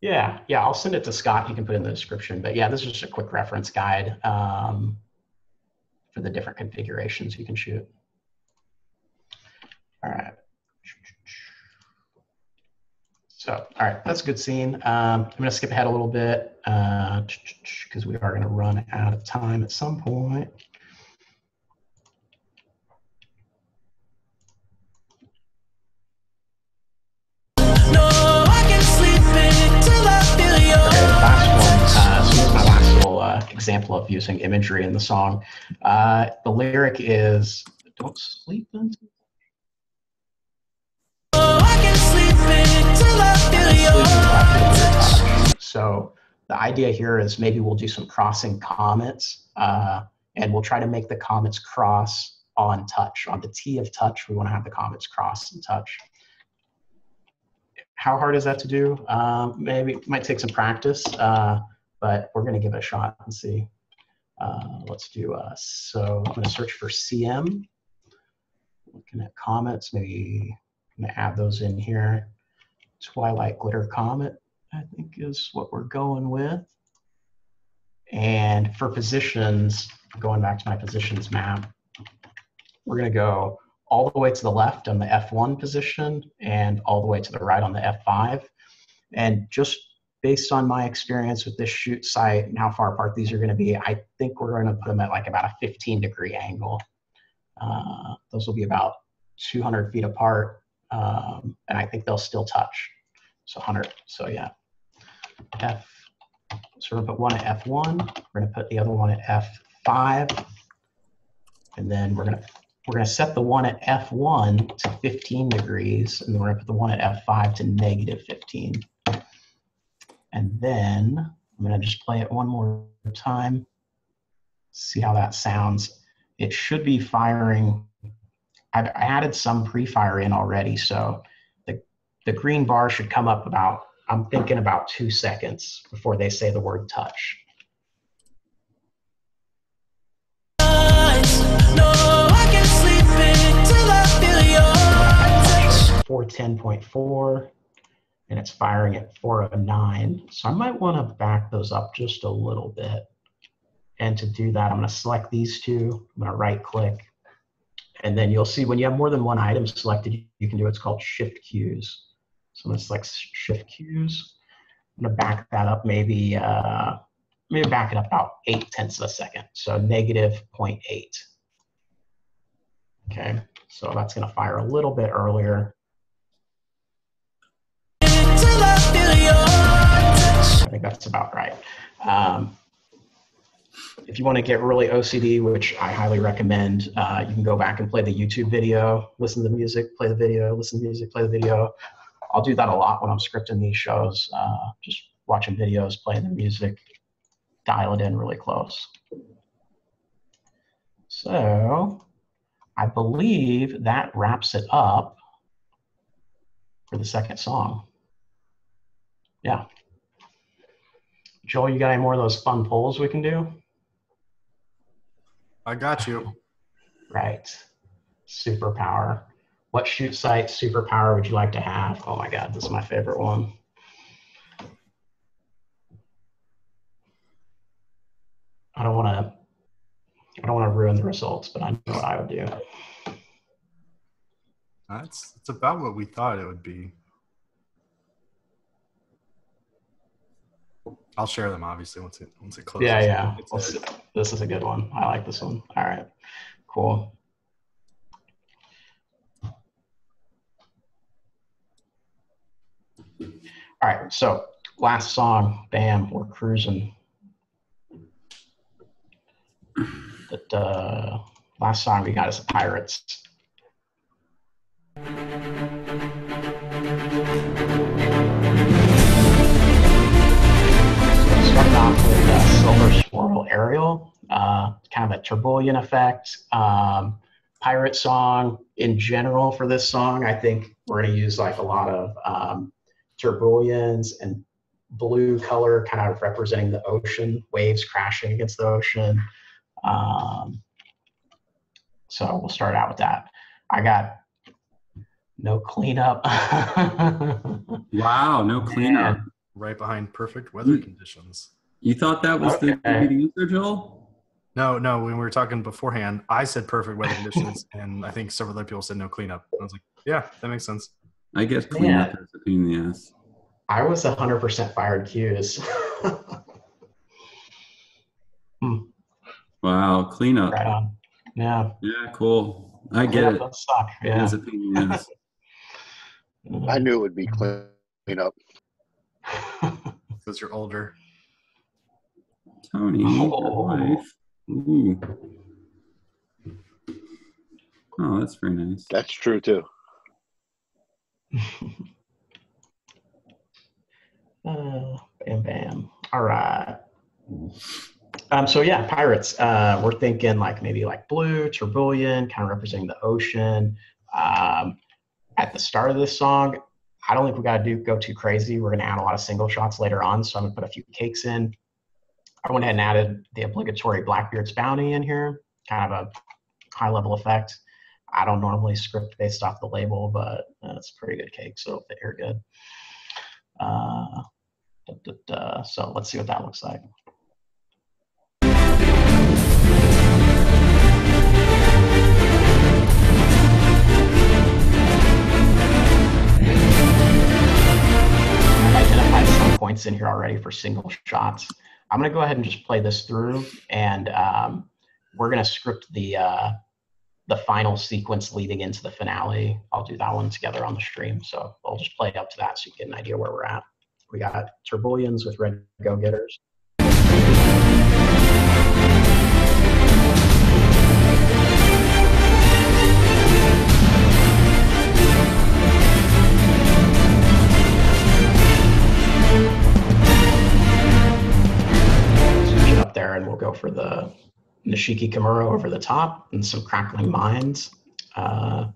Yeah, yeah, I'll send it to Scott. You can put it in the description. But yeah, this is just a quick reference guide um, for the different configurations you can shoot. All right. So, all right, that's a good scene. Um, I'm going to skip ahead a little bit because we are going to run out of time at some point. example of using imagery in the song. Uh, the lyric is, don't sleep until... So the idea here is maybe we'll do some crossing comets uh, and we'll try to make the comets cross on touch. On the T of touch, we want to have the comets cross and touch. How hard is that to do? Um, maybe it might take some practice. Uh, but we're going to give it a shot and see. Uh, let's do, uh, so I'm going to search for CM. Looking at comets, maybe I'm going to add those in here. Twilight Glitter Comet, I think is what we're going with. And for positions, going back to my positions map, we're going to go all the way to the left on the F1 position and all the way to the right on the F5. And just based on my experience with this shoot site and how far apart these are going to be, I think we're going to put them at like about a 15 degree angle. Uh, those will be about 200 feet apart, um, and I think they'll still touch. So 100. So yeah, F. So we're going to put one at F1. We're going to put the other one at F5, and then we're going to we're going to set the one at F1 to 15 degrees, and then we're going to put the one at F5 to negative 15. And then I'm going to just play it one more time, see how that sounds. It should be firing. I've added some pre-fire in already, so the, the green bar should come up about, I'm thinking about two seconds before they say the word touch. No, I can't sleep and it's firing at 409. So I might want to back those up just a little bit. And to do that, I'm going to select these two. I'm going to right click. And then you'll see when you have more than one item selected, you can do what's called shift cues. So I'm going to select shift cues. I'm going to back that up maybe, uh, maybe back it up about eight tenths of a second. So negative 0.8. Okay, so that's going to fire a little bit earlier. I think that's about right. Um, if you want to get really OCD, which I highly recommend, uh, you can go back and play the YouTube video, listen to the music, play the video, listen to the music, play the video. I'll do that a lot when I'm scripting these shows, uh, just watching videos, playing the music, dial it in really close. So I believe that wraps it up for the second song. Yeah. Joel, you got any more of those fun polls we can do? I got you. Right. Superpower. What shoot site superpower would you like to have? Oh my God, this is my favorite one. I don't want to. I don't want to ruin the results, but I know what I would do. That's it's about what we thought it would be. I'll share them obviously once it once it closes. Yeah, yeah. This is a good one. I like this one. All right. Cool. All right. So last song, bam, we're cruising. But uh, last song we got is Pirates. With Silver Swirl Aerial, uh, kind of a Tourbillion effect. Um, pirate song in general for this song, I think we're going to use like a lot of um, Tourbillions and blue color kind of representing the ocean, waves crashing against the ocean. Um, so we'll start out with that. I got no cleanup. [LAUGHS] Wow, no cleanup. right behind perfect weather Mm. conditions. You thought that was the, Okay. the answer, Joel? No, no, when we were talking beforehand, I said perfect weather conditions, [LAUGHS] and I think several other people said no cleanup. I was like, yeah, that makes sense. I guess cleanup is a pain in the ass. I was 100% fired cues. [LAUGHS] Hmm. Wow, cleanup. right on. Yeah. Yeah, cool. I get it. Those suck. Yeah. is a pain in the ass. [LAUGHS] I knew it would be clean up. Because you're older. Tony, Oh. wife. Ooh. Oh, that's very nice. That's true too. [LAUGHS] Uh, Bam, bam. All right. Um, so yeah, pirates. Uh, we're thinking like maybe like blue, Tourbillion, kind of representing the ocean. Um, at the start of this song, I don't think we got to do go too crazy. We're going to add a lot of single shots later on, so I'm going to put a few cakes in. I went ahead and added the obligatory Blackbeard's Bounty in here, kind of a high level effect. I don't normally script based off the label, but uh, it's pretty good cake, so they are good. Uh. So let's see what that looks like. Points in here already for single shots. I'm going to go ahead and just play this through, and um, we're going to script the uh, the final sequence leading into the finale. I'll do that one together on the stream, so I'll just play up to that so you get an idea where we're at. We got Tourbillions with Red Go Getters. And we'll go for the Nishiki Kamuro over the top and some Crackling Mines. Uh,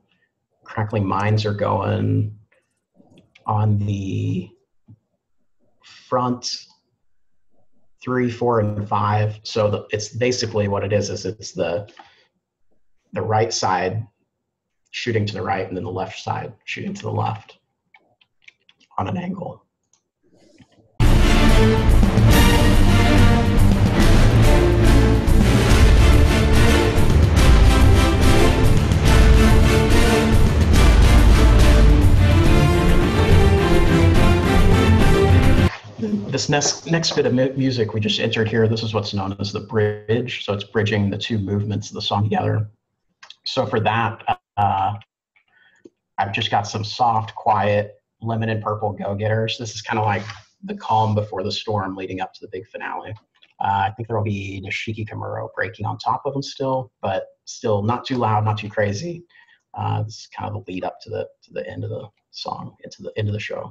crackling Mines are going on the front three, four, and five. So the, it's basically what it is is it's the the right side shooting to the right and then the left side shooting to the left on an angle. This next next bit of mu- music we just entered here, this is what's known as the bridge. So it's bridging the two movements of the song together. So for that, uh, I've just got some soft, quiet, lemon and purple go-getters. This is kind of like the calm before the storm leading up to the big finale. Uh, I think there will be Nishiki Kamuro breaking on top of them still, but still not too loud, not too crazy. Uh, this is kind of the lead up to the to the end of the song, into the end of the show.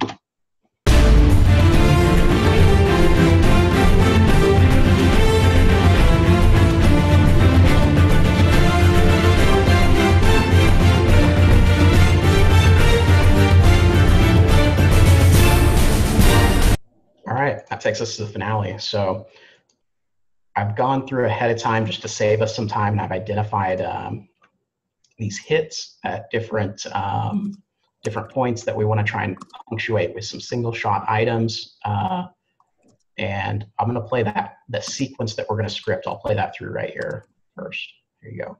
All right, that takes us to the finale. So I've gone through ahead of time just to save us some time, and I've identified um, these hits at different um, different points that we want to try and punctuate with some single shot items. Uh, and I'm going to play that the sequence that we're going to script. I'll play that through right here first. Here you go.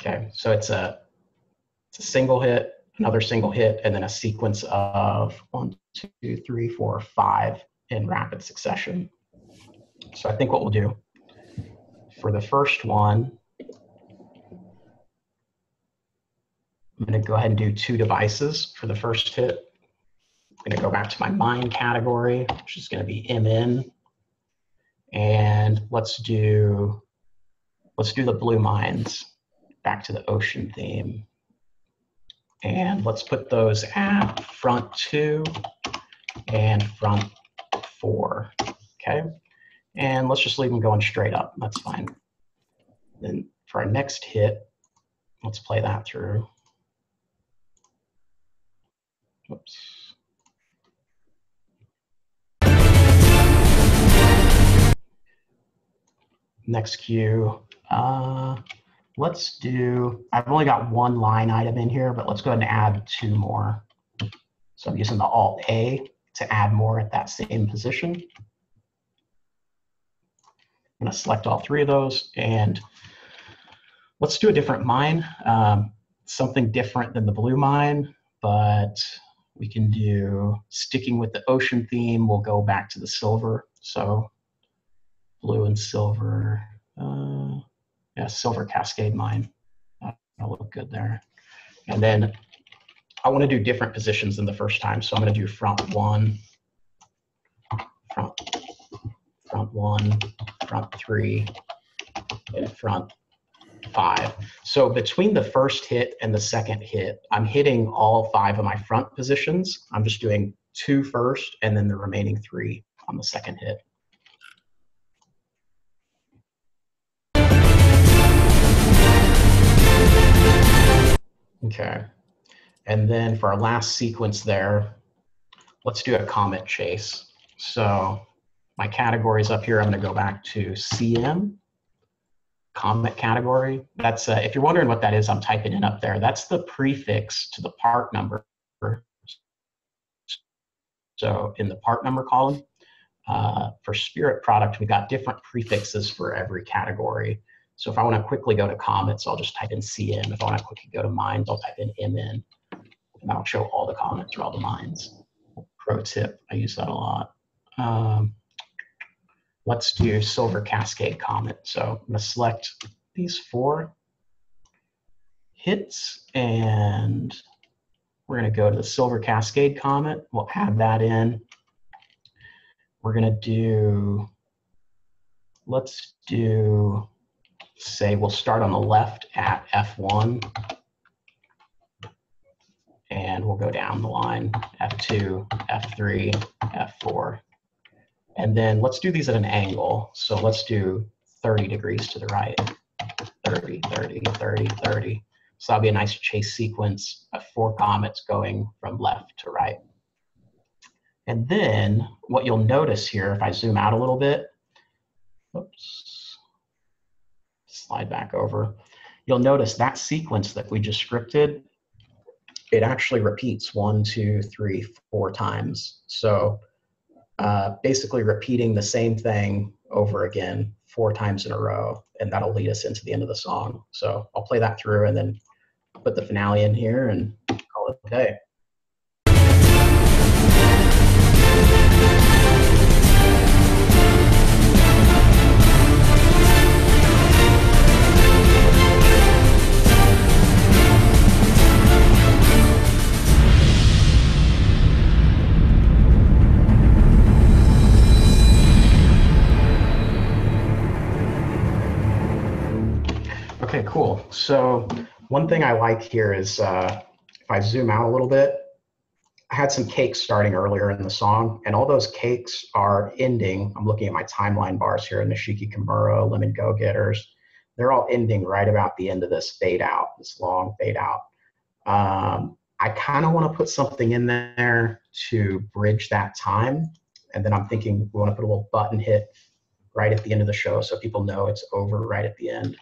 Okay, so it's a it's a single hit, another single hit, and then a sequence of one, two, three, four, five in rapid succession. So I think what we'll do for the first one, I'm going to go ahead and do two devices for the first hit. I'm going to go back to my mine category, which is going to be MN. And let's do let's do the blue mines back to the ocean theme. And let's put those at front two and front four, okay? And let's just leave them going straight up, that's fine. Then for our next hit, let's play that through. Oops. Next cue, uh, let's do, I've only got one line item in here, but let's go ahead and add two more. So I'm using the Alt A to add more at that same position. I'm gonna select all three of those and let's do a different mine. Um, something different than the blue mine, but we can do, sticking with the ocean theme, we'll go back to the silver. So blue and silver, uh, yeah, silver cascade mine. Uh, That'll look good there. And then I want to do different positions than the first time. So I'm going to do front one, front, front one, front three, and front five. So between the first hit and the second hit, I'm hitting all five of my front positions. I'm just doing two first and then the remaining three on the second hit. Okay. And then for our last sequence there, let's do a comet chase. So my categories up here, I'm going to go back to CM, comet category. That's uh, if you're wondering what that is, I'm typing it up there. That's the prefix to the part number. So in the part number column, uh, for spirit product, we got different prefixes for every category. So if I want to quickly go to comets, I'll just type in CM. If I want to quickly go to mines, I'll type in MN. And that'll show all the comets or all the mines. Pro tip, I use that a lot. Um, let's do Silver Cascade comet. So I'm going to select these four hits and we're going to go to the Silver Cascade comet. We'll add that in. We're going to do, let's do, say we'll start on the left at F1 and we'll go down the line F2, F3, F4. And then let's do these at an angle. So let's do 30 degrees to the right, 30, 30, 30, 30. So that'll be a nice chase sequence of four comets going from left to right. And then what you'll notice here, if I zoom out a little bit, oops, slide back over, you'll notice that sequence that we just scripted, it actually repeats one, two, three, four times. So uh, basically repeating the same thing over again four times in a row, and that'll lead us into the end of the song. So I'll play that through and then put the finale in here and call it a day. Cool. So one thing I like here is uh, if I zoom out a little bit, I had some cakes starting earlier in the song, and all those cakes are ending. I'm looking at my timeline bars here, Nishiki Kamuro, Lemon Go Getters. They're all ending right about the end of this fade out, this long fade out. Um, I kind of want to put something in there to bridge that time. And then I'm thinking we want to put a little button hit right at the end of the show so people know it's over right at the end.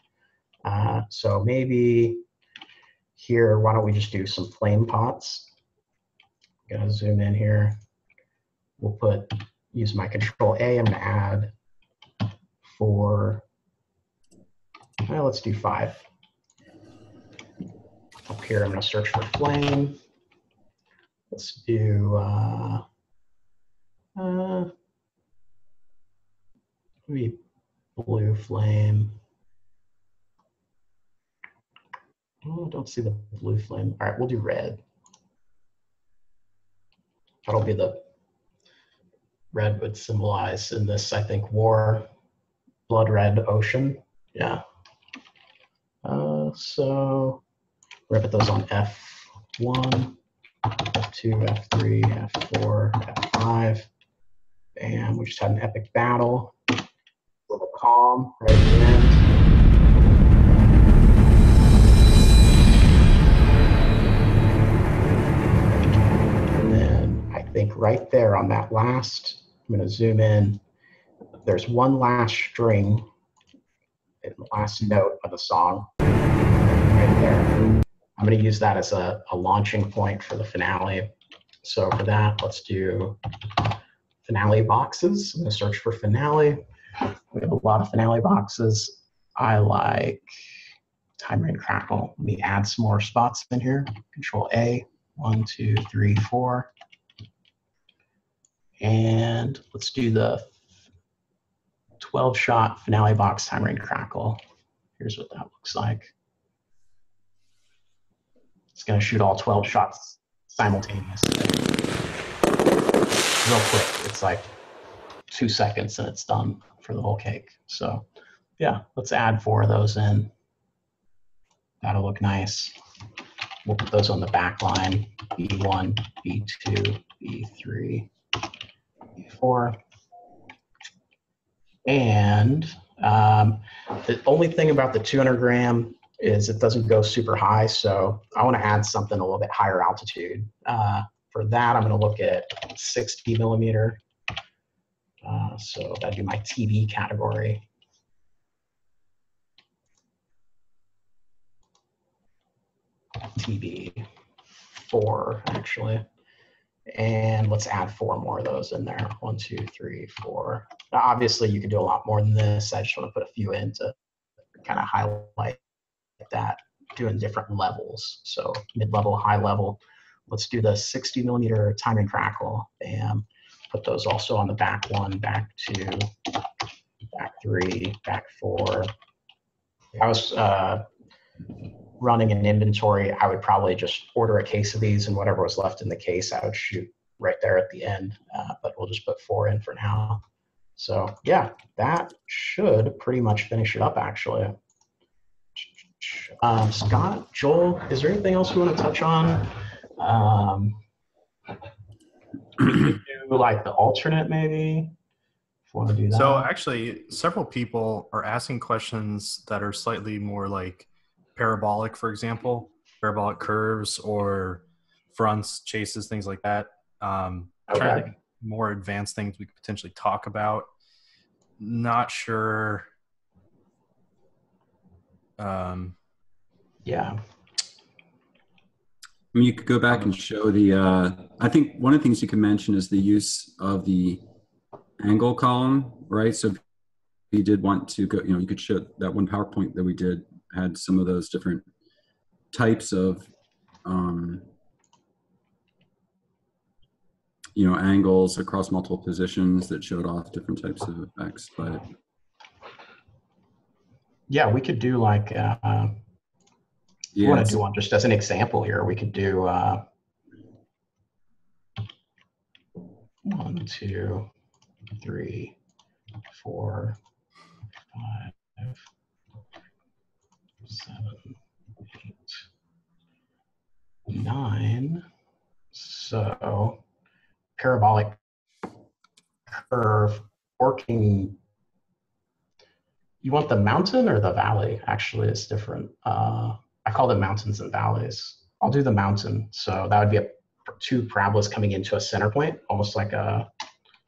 Uh, so maybe here, why don't we just do some flame pots? I'm Gonna zoom in here. We'll put, use my control A, I'm gonna add four, well, let's do five. Up here, I'm gonna search for flame. Let's do, uh, uh, maybe blue flame. Oh, don't see the blue flame. All right, we'll do red. That'll be the red would symbolize in this, I think, war, blood red ocean. Yeah. Uh, so we're gonna put those on F1, F2, F3, F4, F5. And we just had an epic battle. with A calm right at the end. Think right there on that last, I'm going to zoom in. There's one last string, last note of the song, right there. I'm going to use that as a, a launching point for the finale. So for that, let's do finale boxes. I'm going to search for finale. We have a lot of finale boxes. I like Time and Crackle. Let me add some more spots in here. Control A. One, two, three, four. And let's do the 12 shot finale box timer Rain Crackle. Here's what that looks like. It's going to shoot all 12 shots simultaneously. Real quick. It's like two seconds and it's done for the whole cake. So, yeah, let's add four of those in. That'll look nice. We'll put those on the back line, B1, B2, B3, B4. And um, the only thing about the 200 gram is it doesn't go super high. So I want to add something a little bit higher altitude. Uh, for that, I'm going to look at 60 millimeter. Uh, so that'd be my TB category. TB, four actually. And let's add four more of those in there. One, two, three, four. Now, obviously, you could do a lot more than this. I just want to put a few in to kind of highlight that, doing different levels. So mid-level, high level. Let's do the 60 millimeter time and crackle. Bam. Put those also on the back one, back two, back three, back four. I was uh, running an inventory, I would probably just order a case of these and whatever was left in the case, I would shoot right there at the end. Uh, but we'll just put four in for now. So yeah, that should pretty much finish it up actually. Um, Scott, Joel, is there anything else we want to touch on? Um, do like the alternate maybe? If you want to do that. So actually, several people are asking questions that are slightly more like parabolic, for example, parabolic curves or fronts, chases, things like that. Um, trying to think more advanced things we could potentially talk about. Not sure. Um, yeah. I mean, you could go back and show the. Uh, I think one of the things you can mention is the use of the angle column, right? So if you did want to go, you know, you could show that one PowerPoint that we did had some of those different types of, um, you know, angles across multiple positions that showed off different types of effects. But Yeah, we could do like, uh, yeah, want to do one just as an example here, we could do uh, one, two, three, four, five, seven, eight, nine. So parabolic curve working. You want the mountain or the valley? Actually, it's different. Uh, I call them mountains and valleys. I'll do the mountain. So that would be a, two parabolas coming into a center point, almost like a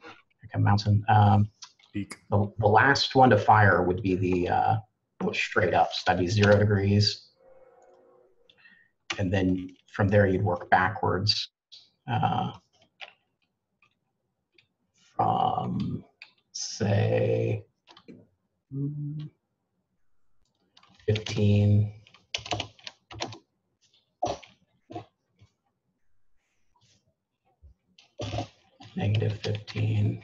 like a mountain. Um, the, the last one to fire would be the uh, straight up. That'd be zero degrees. And then from there, you'd work backwards uh, from, say, mm, 15. Negative 15.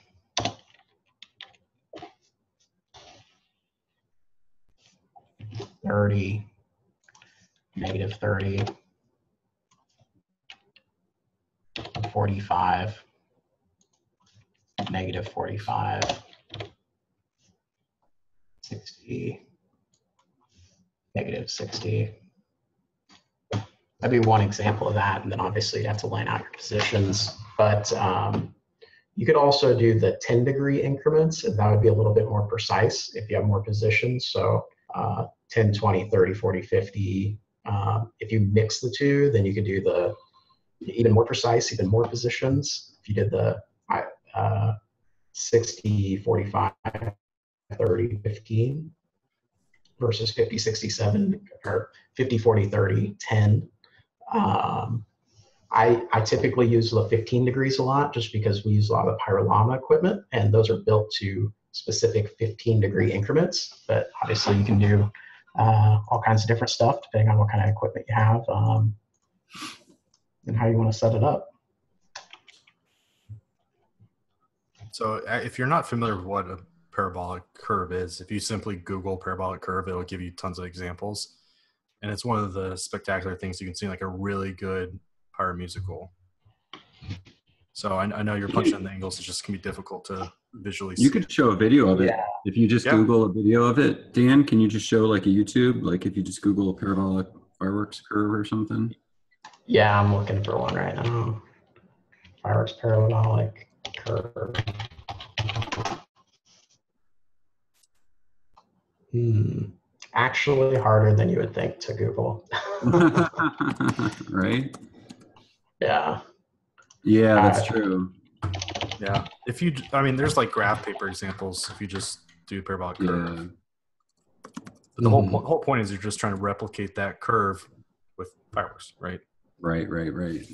Thirty, negative thirty, forty-five, negative forty-five, sixty, negative sixty. That'd be one example of that, and then obviously you'd have to line out your positions. But um, you could also do the ten degree increments, and that would be a little bit more precise if you have more positions. So uh, 10, 20, 30, 40, 50. Um, if you mix the two, then you could do the even more precise, even more positions. If you did the uh, 60, 45, 30, 15 versus 50, 67 or 50, 40, 30, 10. Um, I, I typically use the 15 degrees a lot just because we use a lot of Pyrolama equipment and those are built to specific 15 degree increments. But obviously you can do uh, all kinds of different stuff depending on what kind of equipment you have um, and how you want to set it up. So uh, if you're not familiar with what a parabolic curve is, if you simply Google parabolic curve, it'll give you tons of examples. And it's one of the spectacular things you can see, like a really good pyromusical. So I, I know you're punching in the angles. It just can be difficult to visually see. You could show a video of it. Yeah. If you just Yeah. Google a video of it, Dan, can you just show like a YouTube? Like if you just Google a parabolic fireworks curve or something? Yeah, I'm looking for one right now. Fireworks parabolic curve. Hmm. Actually, harder than you would think to Google. [LAUGHS] right? yeah. Yeah, that's Uh, true. Yeah. If you, I mean, there's like graph paper examples. If you just do parabolic curve, Yeah. but the whole Mhm. po- whole point is you're just trying to replicate that curve with fireworks, right? Right, right, right.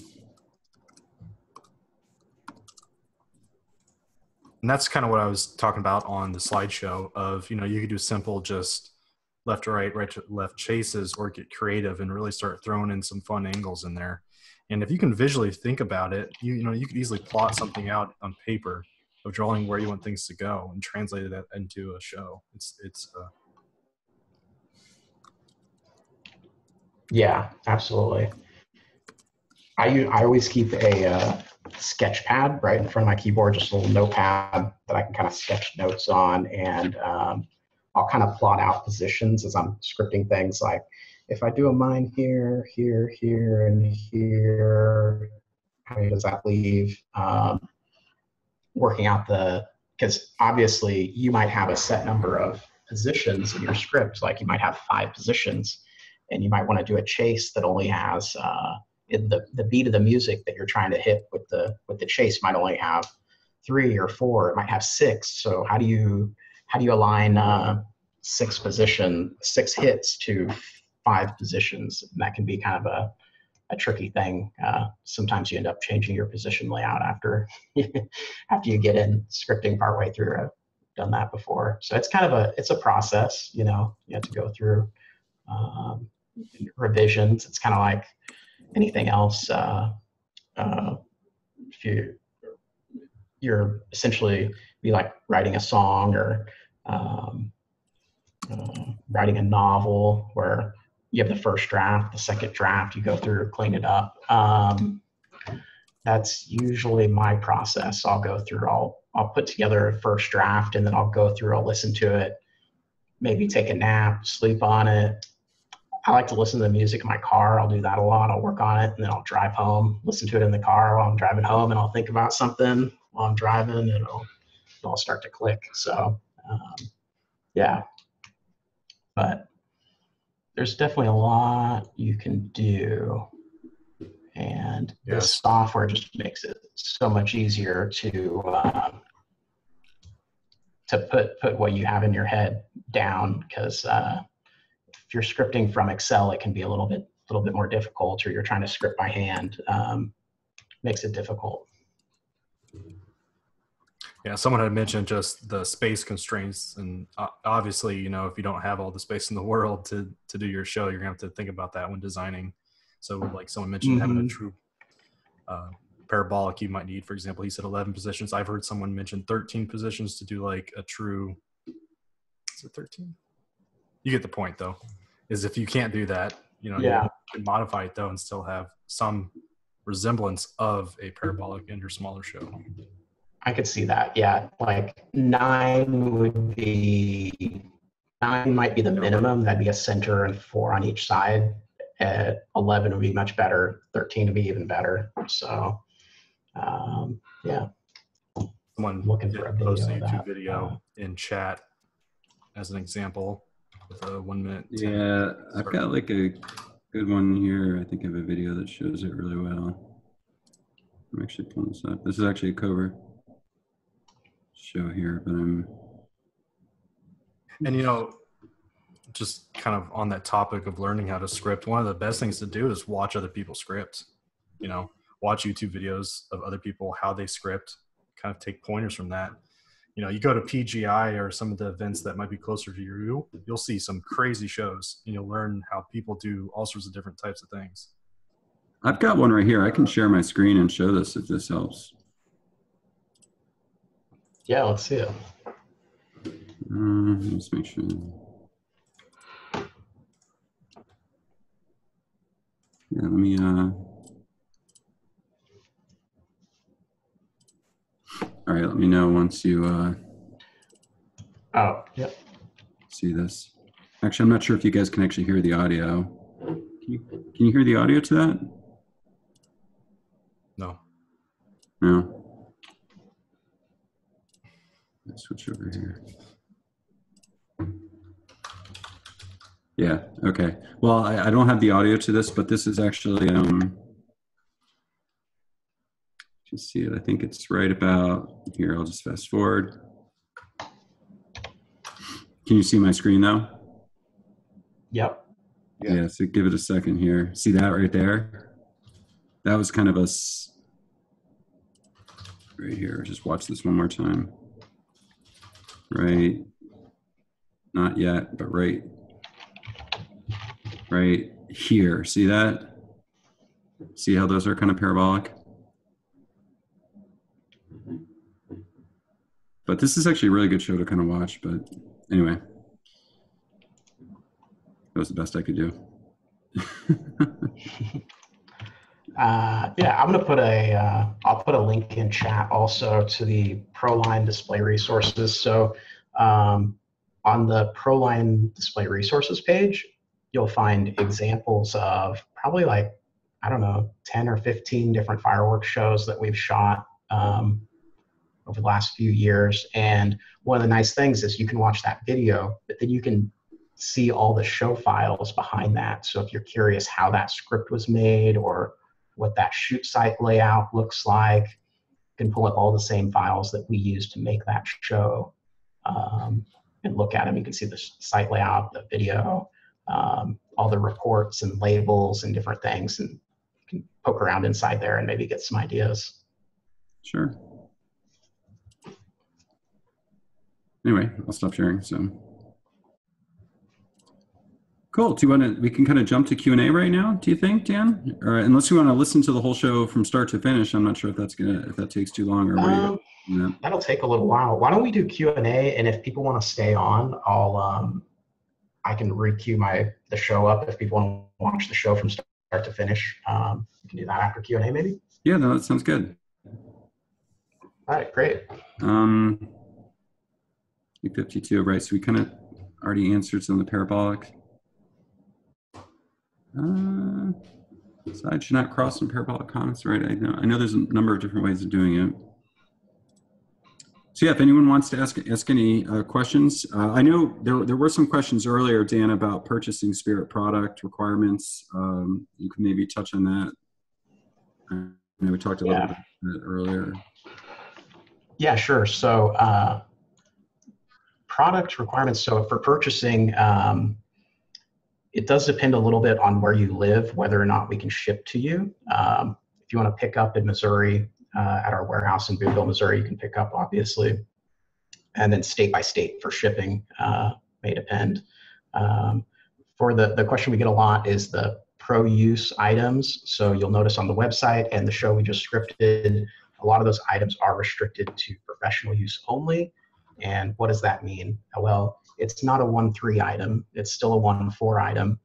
And that's kind of what I was talking about on the slideshow. Of you know, you could do simple just left to right, right to left chases, or get creative and really start throwing in some fun angles in there. And if you can visually think about it, you you know you could easily plot something out on paper of drawing where you want things to go and translate that into a show. It's it's uh, Yeah, absolutely. I, I always keep a uh, sketch pad right in front of my keyboard, just a little notepad that I can kind of sketch notes on, and um, I'll kind of plot out positions as I'm scripting things. Like if I do a mine here, here, here, and here, how does that leave? Um, working out the because obviously you might have a set number of positions in your script, like you might have five positions and you might want to do a chase that only has uh, the the beat of the music that you're trying to hit with the with the chase might only have three or four. It might have six. So how do you how do you align uh, six position six hits to five positions? And that can be kind of a a tricky thing. Uh, sometimes you end up changing your position layout after [LAUGHS] after you get in scripting partway through. I've done that before, so it's kind of a it's a process. You know, you have to go through um, revisions. It's kind of like anything else. Uh, uh, if you you're essentially be like writing a song or um, uh, writing a novel where you have the first draft, the second draft, you go through, clean it up. Um, that's usually my process. I'll go through, I'll, I'll put together a first draft and then I'll go through, I'll listen to it, maybe take a nap, sleep on it. I like to listen to the music in my car. I'll do that a lot. I'll work on it and then I'll drive home, listen to it in the car while I'm driving home and I'll think about something while I'm driving and it'll, it'll start to click. So, um, yeah. But there's definitely a lot you can do. And Yes. this software just makes it so much easier to um, to put put what you have in your head down because uh, if you're scripting from Excel, it can be a little bit a little bit more difficult, or you're trying to script by hand, um, makes it difficult. Yeah, someone had mentioned just the space constraints, and uh, obviously, you know, if you don't have all the space in the [LAUGHS] world to to do your show, you're gonna have to think about that when designing. So, like someone mentioned, having a Mhm. true uh, parabolic, you might need, for example, he said 11 positions. I've heard someone mention 13 positions to do like a true. Is it 13? You get the point, though. Is if you can't do that, you know, Yeah. you can modify it though and still have some resemblance of a parabolic in your smaller show. I could see that. Yeah, like nine would be nine might be the minimum. That'd be a center and four on each side. At eleven would be much better. Thirteen would be even better. So, um, yeah, someone looking for a post a video of YouTube video in chat as an example with a one minute. Yeah, I've got like a good one here. I think I have a video that shows it really well. I'm actually pulling this up. This is actually a cover show here, but I'm And you know, just kind of on that topic of learning how to script, one of the best things to do is watch other people's scripts. You know, watch YouTube videos of other people how they script, kind of take pointers from that. You know, you go to PGI or some of the events that might be closer to you, you'll see some crazy shows. And you'll learn how people do all sorts of different types of things. I've got one right here. I can share my screen and show this if this helps. Yeah. Let's see it. Uh, let's make sure. Yeah, let me. Uh, right, let me know once you uh, Oh, yep. see this. Actually, I'm not sure if you guys can actually hear the audio. Can you, can you hear the audio to that? No. No. Let's switch over here. Yeah, okay. Well, I, I don't have the audio to this, but this is actually, um, you see it, I think it's right about here. I'll just fast forward. Can you see my screen though? Yep. Yeah. Yeah, so give it a second here. See that right there? That was kind of a s- right here. Just watch this one more time. Right. Not yet, but right. Right here. See that? See how those are kind of parabolic? But this is actually a really good show to kind of watch. But anyway, that was the best I could do. [LAUGHS] Uh, yeah, I'm gonna put a, uh, I'll put a link in chat also to the ProLine display resources. So um, on the ProLine display resources page, you'll find examples of probably like, I don't know, 10 or 15 different fireworks shows that we've shot um, over the last few years. And one of the nice things is you can watch that video, but then you can see all the show files behind that. So if you're curious how that script was made or what that shoot site layout looks like. You can pull up all the same files that we use to make that show um, and look at them. You can see the site layout, the video, um, all the reports and labels and different things, and you can poke around inside there and maybe get some ideas. Sure. Anyway, I'll stop sharing. So cool. Do you want to? We can kind of jump to Q and A right now. Do you think, Dan? Or unless you want to listen to the whole show from start to finish, I'm not sure if that's gonna if that takes too long or. Um, you- yeah. that'll take a little while. Why don't we do Q and A? And if people want to stay on, I'll um, I can requeue my the show up if people want to watch the show from start to finish. Um, we can do that after Q and A, maybe. Yeah, no, that sounds good. All right, great. Um, 52, right? So we kind of already answered some of the parabolic. Uh, side should not cross some parabolic comments, right? I know, I know there's a number of different ways of doing it. So yeah, if anyone wants to ask ask any uh, questions, uh, I know there there were some questions earlier, Dan, about purchasing Spirit product requirements. Um, you could maybe touch on that. I know we talked a little bit about that earlier. Yeah, sure. So, uh, product requirements. So, for purchasing, um, it does depend a little bit on where you live, whether or not we can ship to you. Um, if you want to pick up in Missouri uh, at our warehouse in Boonville, Missouri, you can pick up, obviously. And then state by state for shipping uh, may depend. Um, for the, the question we get a lot is the pro use items. So, you'll notice on the website and the show we just scripted, a lot of those items are restricted to professional use only. And what does that mean? Well, it's not a 1 3 item, it's still a 1 4 item,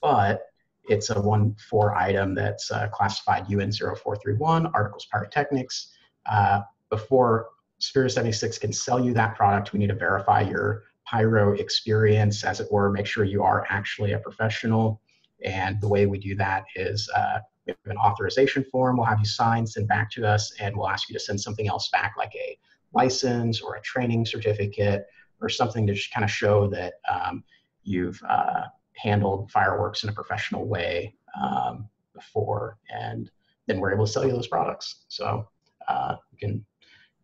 but it's a 1 4 item that's uh, classified UN 0431, Articles Pyrotechnics. Uh, before Spirit 76 can sell you that product, we need to verify your pyro experience, as it were, make sure you are actually a professional. And the way we do that is uh, we have an authorization form we'll have you sign send back to us and we'll ask you to send something else back like a license or a training certificate or something to just kind of show that um, you've uh, handled fireworks in a professional way um, before and then we're able to sell you those products. So uh, you can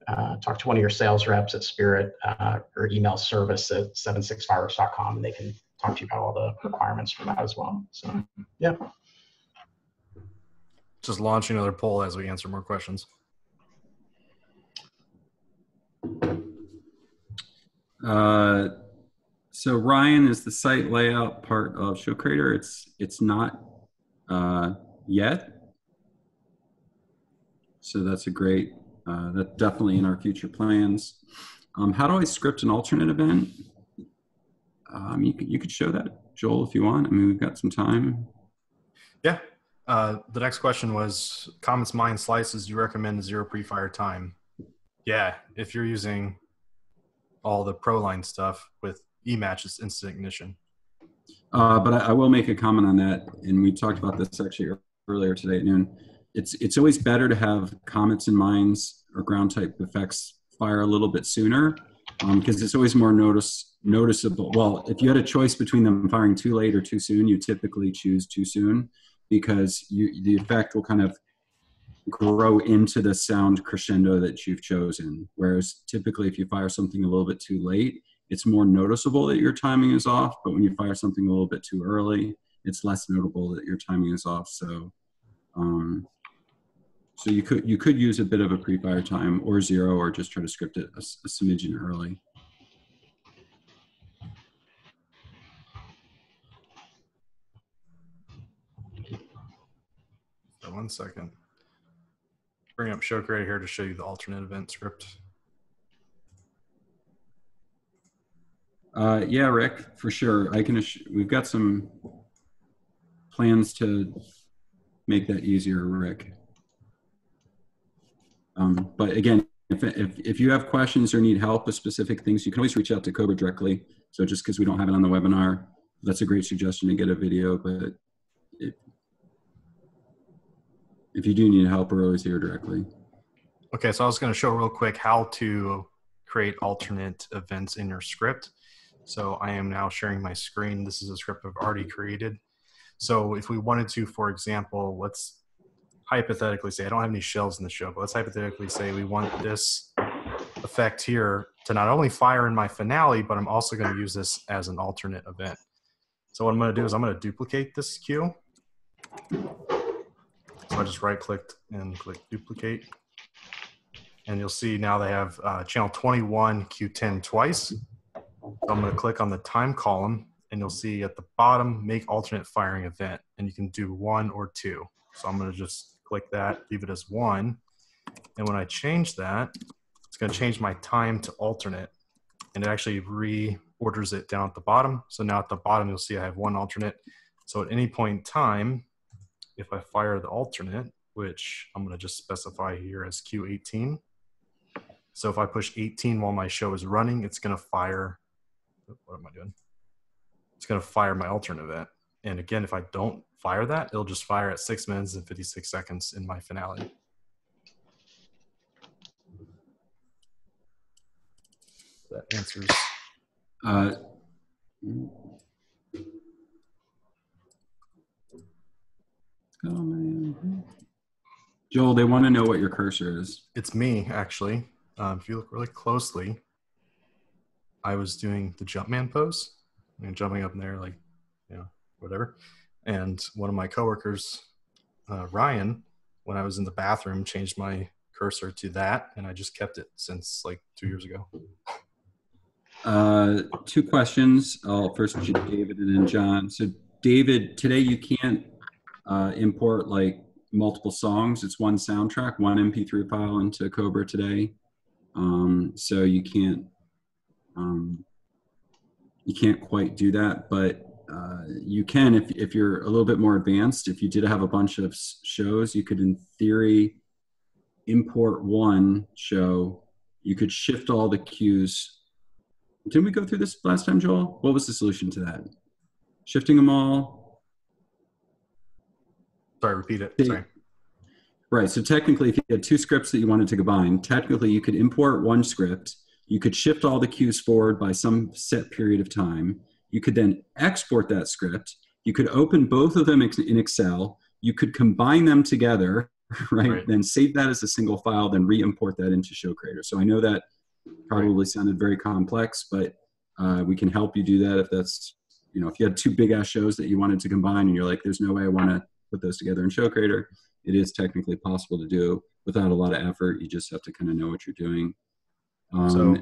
uh, talk to one of your sales reps at spirit uh, or email service at 76fireworks.com and they can talk to you about all the requirements for that as well. So yeah. Just launch another poll as we answer more questions. Uh, so Ryan is the site layout part of Show Creator. It's it's not uh, yet. So that's a great. Uh, that's definitely in our future plans. Um, how do I script an alternate event? Um, you could you could show that Joel if you want. I mean we've got some time. Yeah. Uh, the next question was comets, mine, slices. You recommend zero pre-fire time. Yeah, if you're using all the ProLine stuff with eMatch, it's instant ignition. Uh, but I, I will make a comment on that, and we talked about this actually earlier today at noon. It's it's always better to have comets and mines or ground type effects fire a little bit sooner because um, it's always more notice noticeable. Well, if you had a choice between them firing too late or too soon, you typically choose too soon because you, the effect will kind of grow into the sound crescendo that you've chosen. Whereas typically, if you fire something a little bit too late, it's more noticeable that your timing is off. But when you fire something a little bit too early, it's less notable that your timing is off. So, um, so you could you could use a bit of a pre-fire time or zero, or just try to script it a, a smidgen early. one second. Bring up show creator here to show you the alternate event script. Uh, yeah, Rick, for sure. I can. We've got some plans to make that easier, Rick. Um, but again, if, if, if you have questions or need help with specific things, you can always reach out to Cobra directly. So just because we don't have it on the webinar, that's a great suggestion to get a video. But it, if you do need help, we're always here directly. Okay, so I was going to show real quick how to create alternate events in your script. So I am now sharing my screen. This is a script I've already created. So if we wanted to, for example, let's hypothetically say, I don't have any shells in the show, but let's hypothetically say we want this effect here to not only fire in my finale, but I'm also going to use this as an alternate event. So what I'm going to do is I'm going to duplicate this cue. I just right clicked and click duplicate. And you'll see now they have uh, channel 21 Q10 twice. So I'm going to click on the time column and you'll see at the bottom, make alternate firing event. And you can do one or two. So I'm going to just click that, leave it as one. And when I change that, it's going to change my time to alternate. And it actually reorders it down at the bottom. So now at the bottom, you'll see I have one alternate. So at any point in time, if I fire the alternate, which I'm going to just specify here as Q18. So if I push 18 while my show is running, it's going to fire what am I doing? It's going to fire my alternate event. And again, if I don't fire that, it'll just fire at six minutes and 56 seconds in my finale. That answers. Uh, Joel, they want to know what your cursor is. It's me, actually. Um, if you look really closely, I was doing the Jumpman pose and jumping up in there, like, you know, whatever. And one of my coworkers, uh, Ryan, when I was in the bathroom, changed my cursor to that, and I just kept it since like two years ago. Uh, two questions. I'll first to David and then John. So, David, today you can't uh, import like multiple songs. It's one soundtrack, one MP3 file into Cobra today. Um, so you can't um, you can't quite do that, but uh, you can if, if you're a little bit more advanced. If you did have a bunch of shows, you could, in theory, import one show. You could shift all the cues. Didn't we go through this last time, Joel? What was the solution to that? Shifting them all. Sorry, repeat it. Sorry. Right. So technically, if you had two scripts that you wanted to combine, technically you could import one script you could shift all the cues forward by some set period of time. You could then export that script. You could open both of them in Excel. You could combine them together, [LAUGHS] right? right. Then save that as a single file, then re-import that into Show Creator. So I know that probably right. sounded very complex, but uh, we can help you do that if that's, you know, if you had two big ass shows that you wanted to combine and you're like, there's no way I want to put those together in Show Creator, it is technically possible to do without a lot of effort. You just have to kind of know what you're doing. Um, so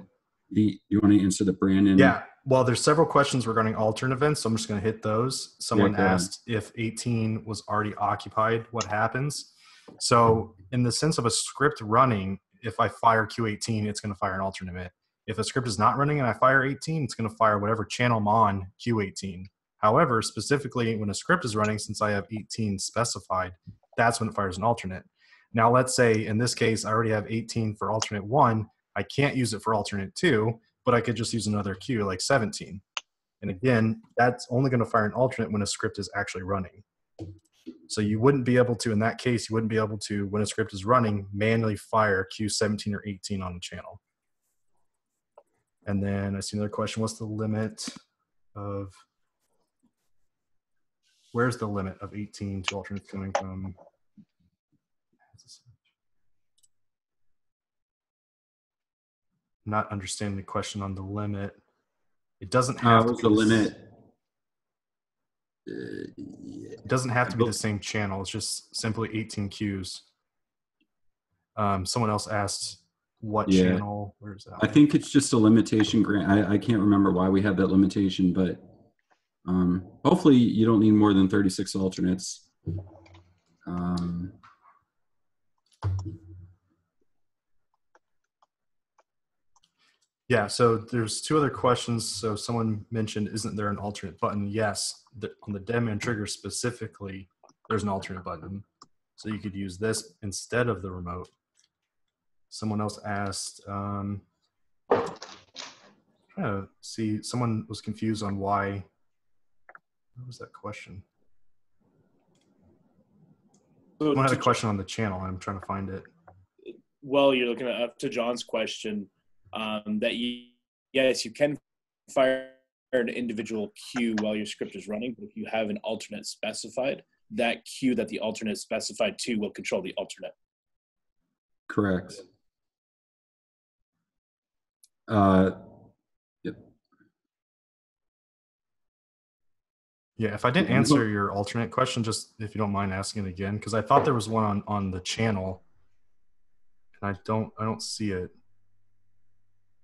the you want to answer the Brandon? Yeah. Well, there's several questions regarding alternate events, so I'm just going to hit those. Someone yeah, asked if 18 was already occupied, what happens? So, in the sense of a script running, if I fire Q18, it's going to fire an alternate event. If a script is not running and I fire 18, it's going to fire whatever channel I'm on Q18. However, specifically when a script is running, since I have 18 specified, that's when it fires an alternate. Now, let's say in this case, I already have 18 for alternate one, I can't use it for alternate two, but I could just use another cue like 17. And again, that's only going to fire an alternate when a script is actually running. So you wouldn't be able to, in that case, you wouldn't be able to, when a script is running, manually fire cue 17 or 18 on the channel. And then I see another question. What's the limit of, where's the limit of 18 to alternates coming from? Not understanding the question on the limit. It doesn't Uh, have to be the limit? Uh, It doesn't have to be the same channel. It's just simply 18 cues. Um, someone else asked what Yeah. channel. Where's that? I think it's just a limitation grant. I, I can't remember why we have that limitation, but um, hopefully you don't need more than 36 alternates. Um, Yeah, so there's two other questions. So someone mentioned, isn't there an alternate button? Yes, the, on the Deadman trigger specifically, there's an alternate button. So you could use this instead of the remote. Someone else asked, um, trying to see, someone was confused on why, what was that question? So Someone had a question on the channel. I'm trying to find it. well, you're looking at up to John's question um, that you, yes, you can fire an individual cue while your script is running, but if you have an alternate specified, that cue that the alternate specified to will control the alternate. correct. Uh, Yeah, if I didn't answer your alternate question, just if you don't mind asking it again, because I thought there was one on on the channel, and I don't I don't see it.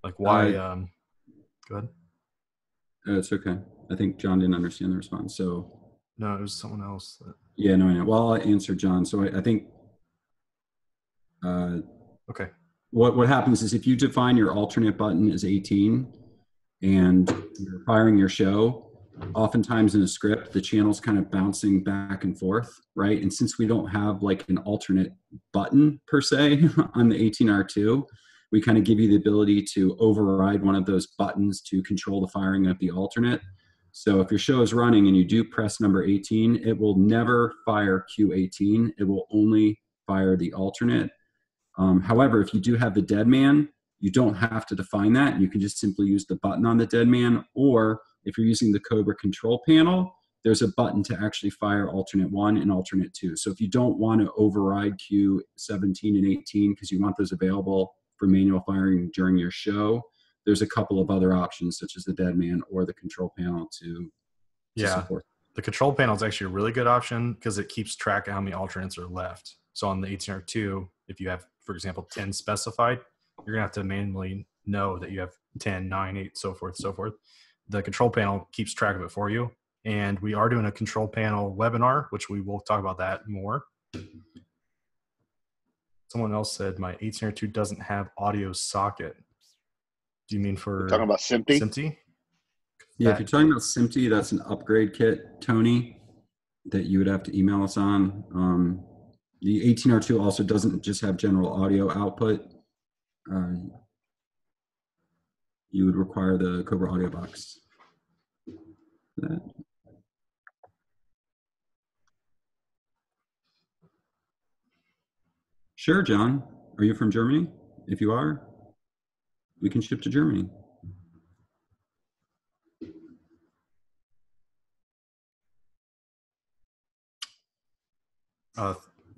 Like why? Uh, um, go ahead. uh, it's okay. I think John didn't understand the response. So No, it was someone else. That, yeah, no, I know. Well, I'll answer John. So I, I think uh, okay. what what happens is if you define your alternate button as 18 and you're firing your show oftentimes in a script the channel's kind of bouncing back and forth right? And since we don't have like an alternate button per se [LAUGHS] on the 18r2 we kind of give you the ability to override one of those buttons to control the firing of the alternate. So if your show is running and you do press number 18 it will never fire q18 it will only fire the alternate. Um, however, if you do have the dead man, you don't have to define that. You can just simply use the button on the dead man. Or if you're using the Cobra control panel, there's a button to actually fire alternate one and alternate two. So if you don't want to override Q17 and 18 because you want those available for manual firing during your show, there's a couple of other options such as the dead man or the control panel to, to Yeah, support. the control panel is actually a really good option because it keeps track of how many alternates are left. So on the 18R2, if you have, for example, 10 specified, you're gonna have to manually know that you have 10, 9, 8, so forth, so forth. The control panel keeps track of it for you. And we are doing a control panel webinar, which we will talk about that more. Someone else said my 18R2 doesn't have audio socket. Do you mean for Talking about Simpy. SMPTE? Yeah, if you're talking about SMPTE, that's an upgrade kit, Tony, that you would have to email us on. Um, the 18R2 also doesn't just have general audio output. Uh, you would require the Cobra audio box. That. Sure, John. Are you from Germany? If you are, we can ship to Germany. Uh,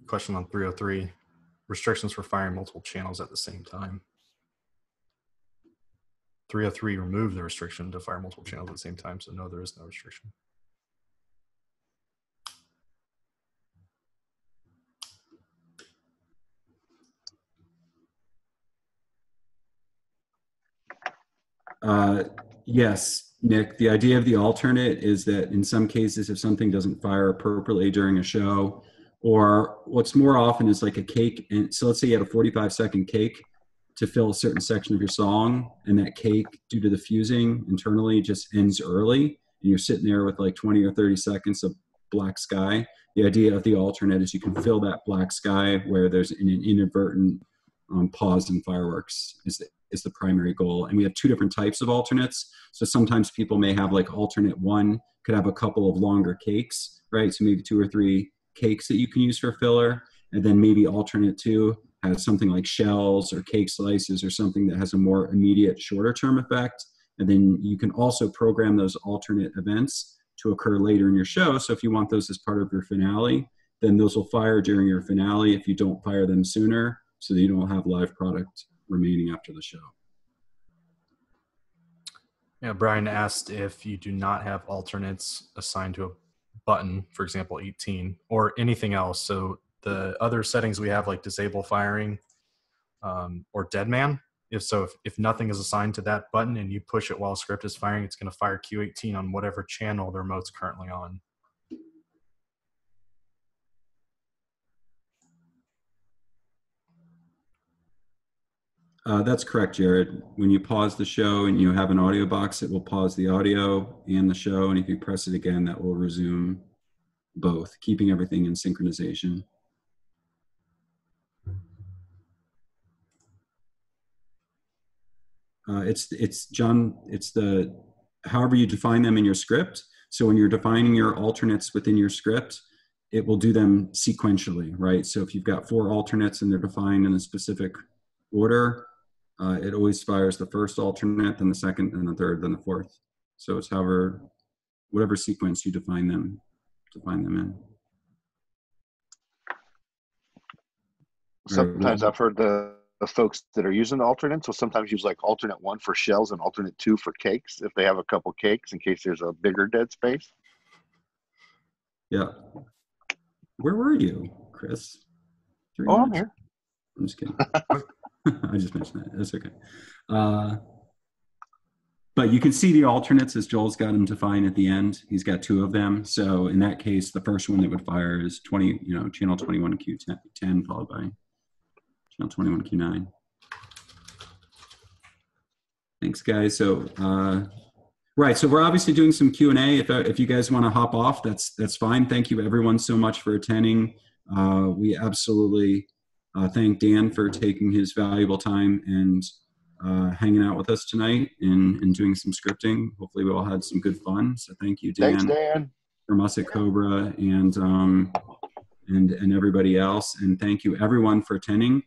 question on 303 restrictions for firing multiple channels at the same time. 303 remove the restriction to fire multiple channels at the same time, so no, there is no restriction. Uh, yes, Nick. The idea of the alternate is that in some cases, if something doesn't fire appropriately during a show, or what's more often is like a cake. And so let's say you had a 45 second cake to fill a certain section of your song, and that cake, due to the fusing internally, just ends early, and you're sitting there with like 20 or 30 seconds of black sky. The idea of the alternate is you can fill that black sky where there's an inadvertent um, pause in fireworks. Is the, is the primary goal. And we have two different types of alternates. So sometimes people may have like alternate one could have a couple of longer cakes, right? So maybe two or three cakes that you can use for filler. And then maybe alternate two has something like shells or cake slices or something that has a more immediate shorter term effect. And then you can also program those alternate events to occur later in your show. So if you want those as part of your finale, then those will fire during your finale if you don't fire them sooner so that you don't have live product remaining after the show. Yeah, Brian asked if you do not have alternates assigned to a button, for example, 18, or anything else. So the other settings we have, like disable firing um, or dead man, if so, if, if nothing is assigned to that button and you push it while script is firing, it's going to fire Q18 on whatever channel the remote's currently on. Uh, that's correct, Jared. When you pause the show and you have an audio box, it will pause the audio and the show. And if you press it again, that will resume both, keeping everything in synchronization. Uh, it's it's John. It's the however you define them in your script. So when you're defining your alternates within your script, it will do them sequentially, right? So if you've got four alternates and they're defined in a specific order, uh, it always fires the first alternate, then the second, then the third, then the fourth. So it's however, whatever sequence you define them, define them in. Sometimes I've heard the, the folks that are using the alternates will sometimes use like alternate one for shells and alternate two for cakes if they have a couple cakes in case there's a bigger dead space. Yeah. Where were you, Chris? Three Oh, I'm here. I'm just kidding. [LAUGHS] [LAUGHS] I just mentioned that. That's okay. Uh, but you can see the alternates as Joel's got them defined at the end. He's got two of them. So in that case, the first one that would fire is 20, you know, channel 21 Q10, 10 followed by channel 21 Q9. Thanks, guys. So, uh, right. So we're obviously doing some Q and A. If uh, if you guys want to hop off, that's that's fine. Thank you, everyone, so much for attending. Uh, we absolutely uh, thank Dan for taking his valuable time and uh, hanging out with us tonight and, and doing some scripting. Hopefully, we all had some good fun. So thank you, Dan, Thanks, Dan. from us at Cobra and um, and and everybody else. And thank you, everyone, for attending.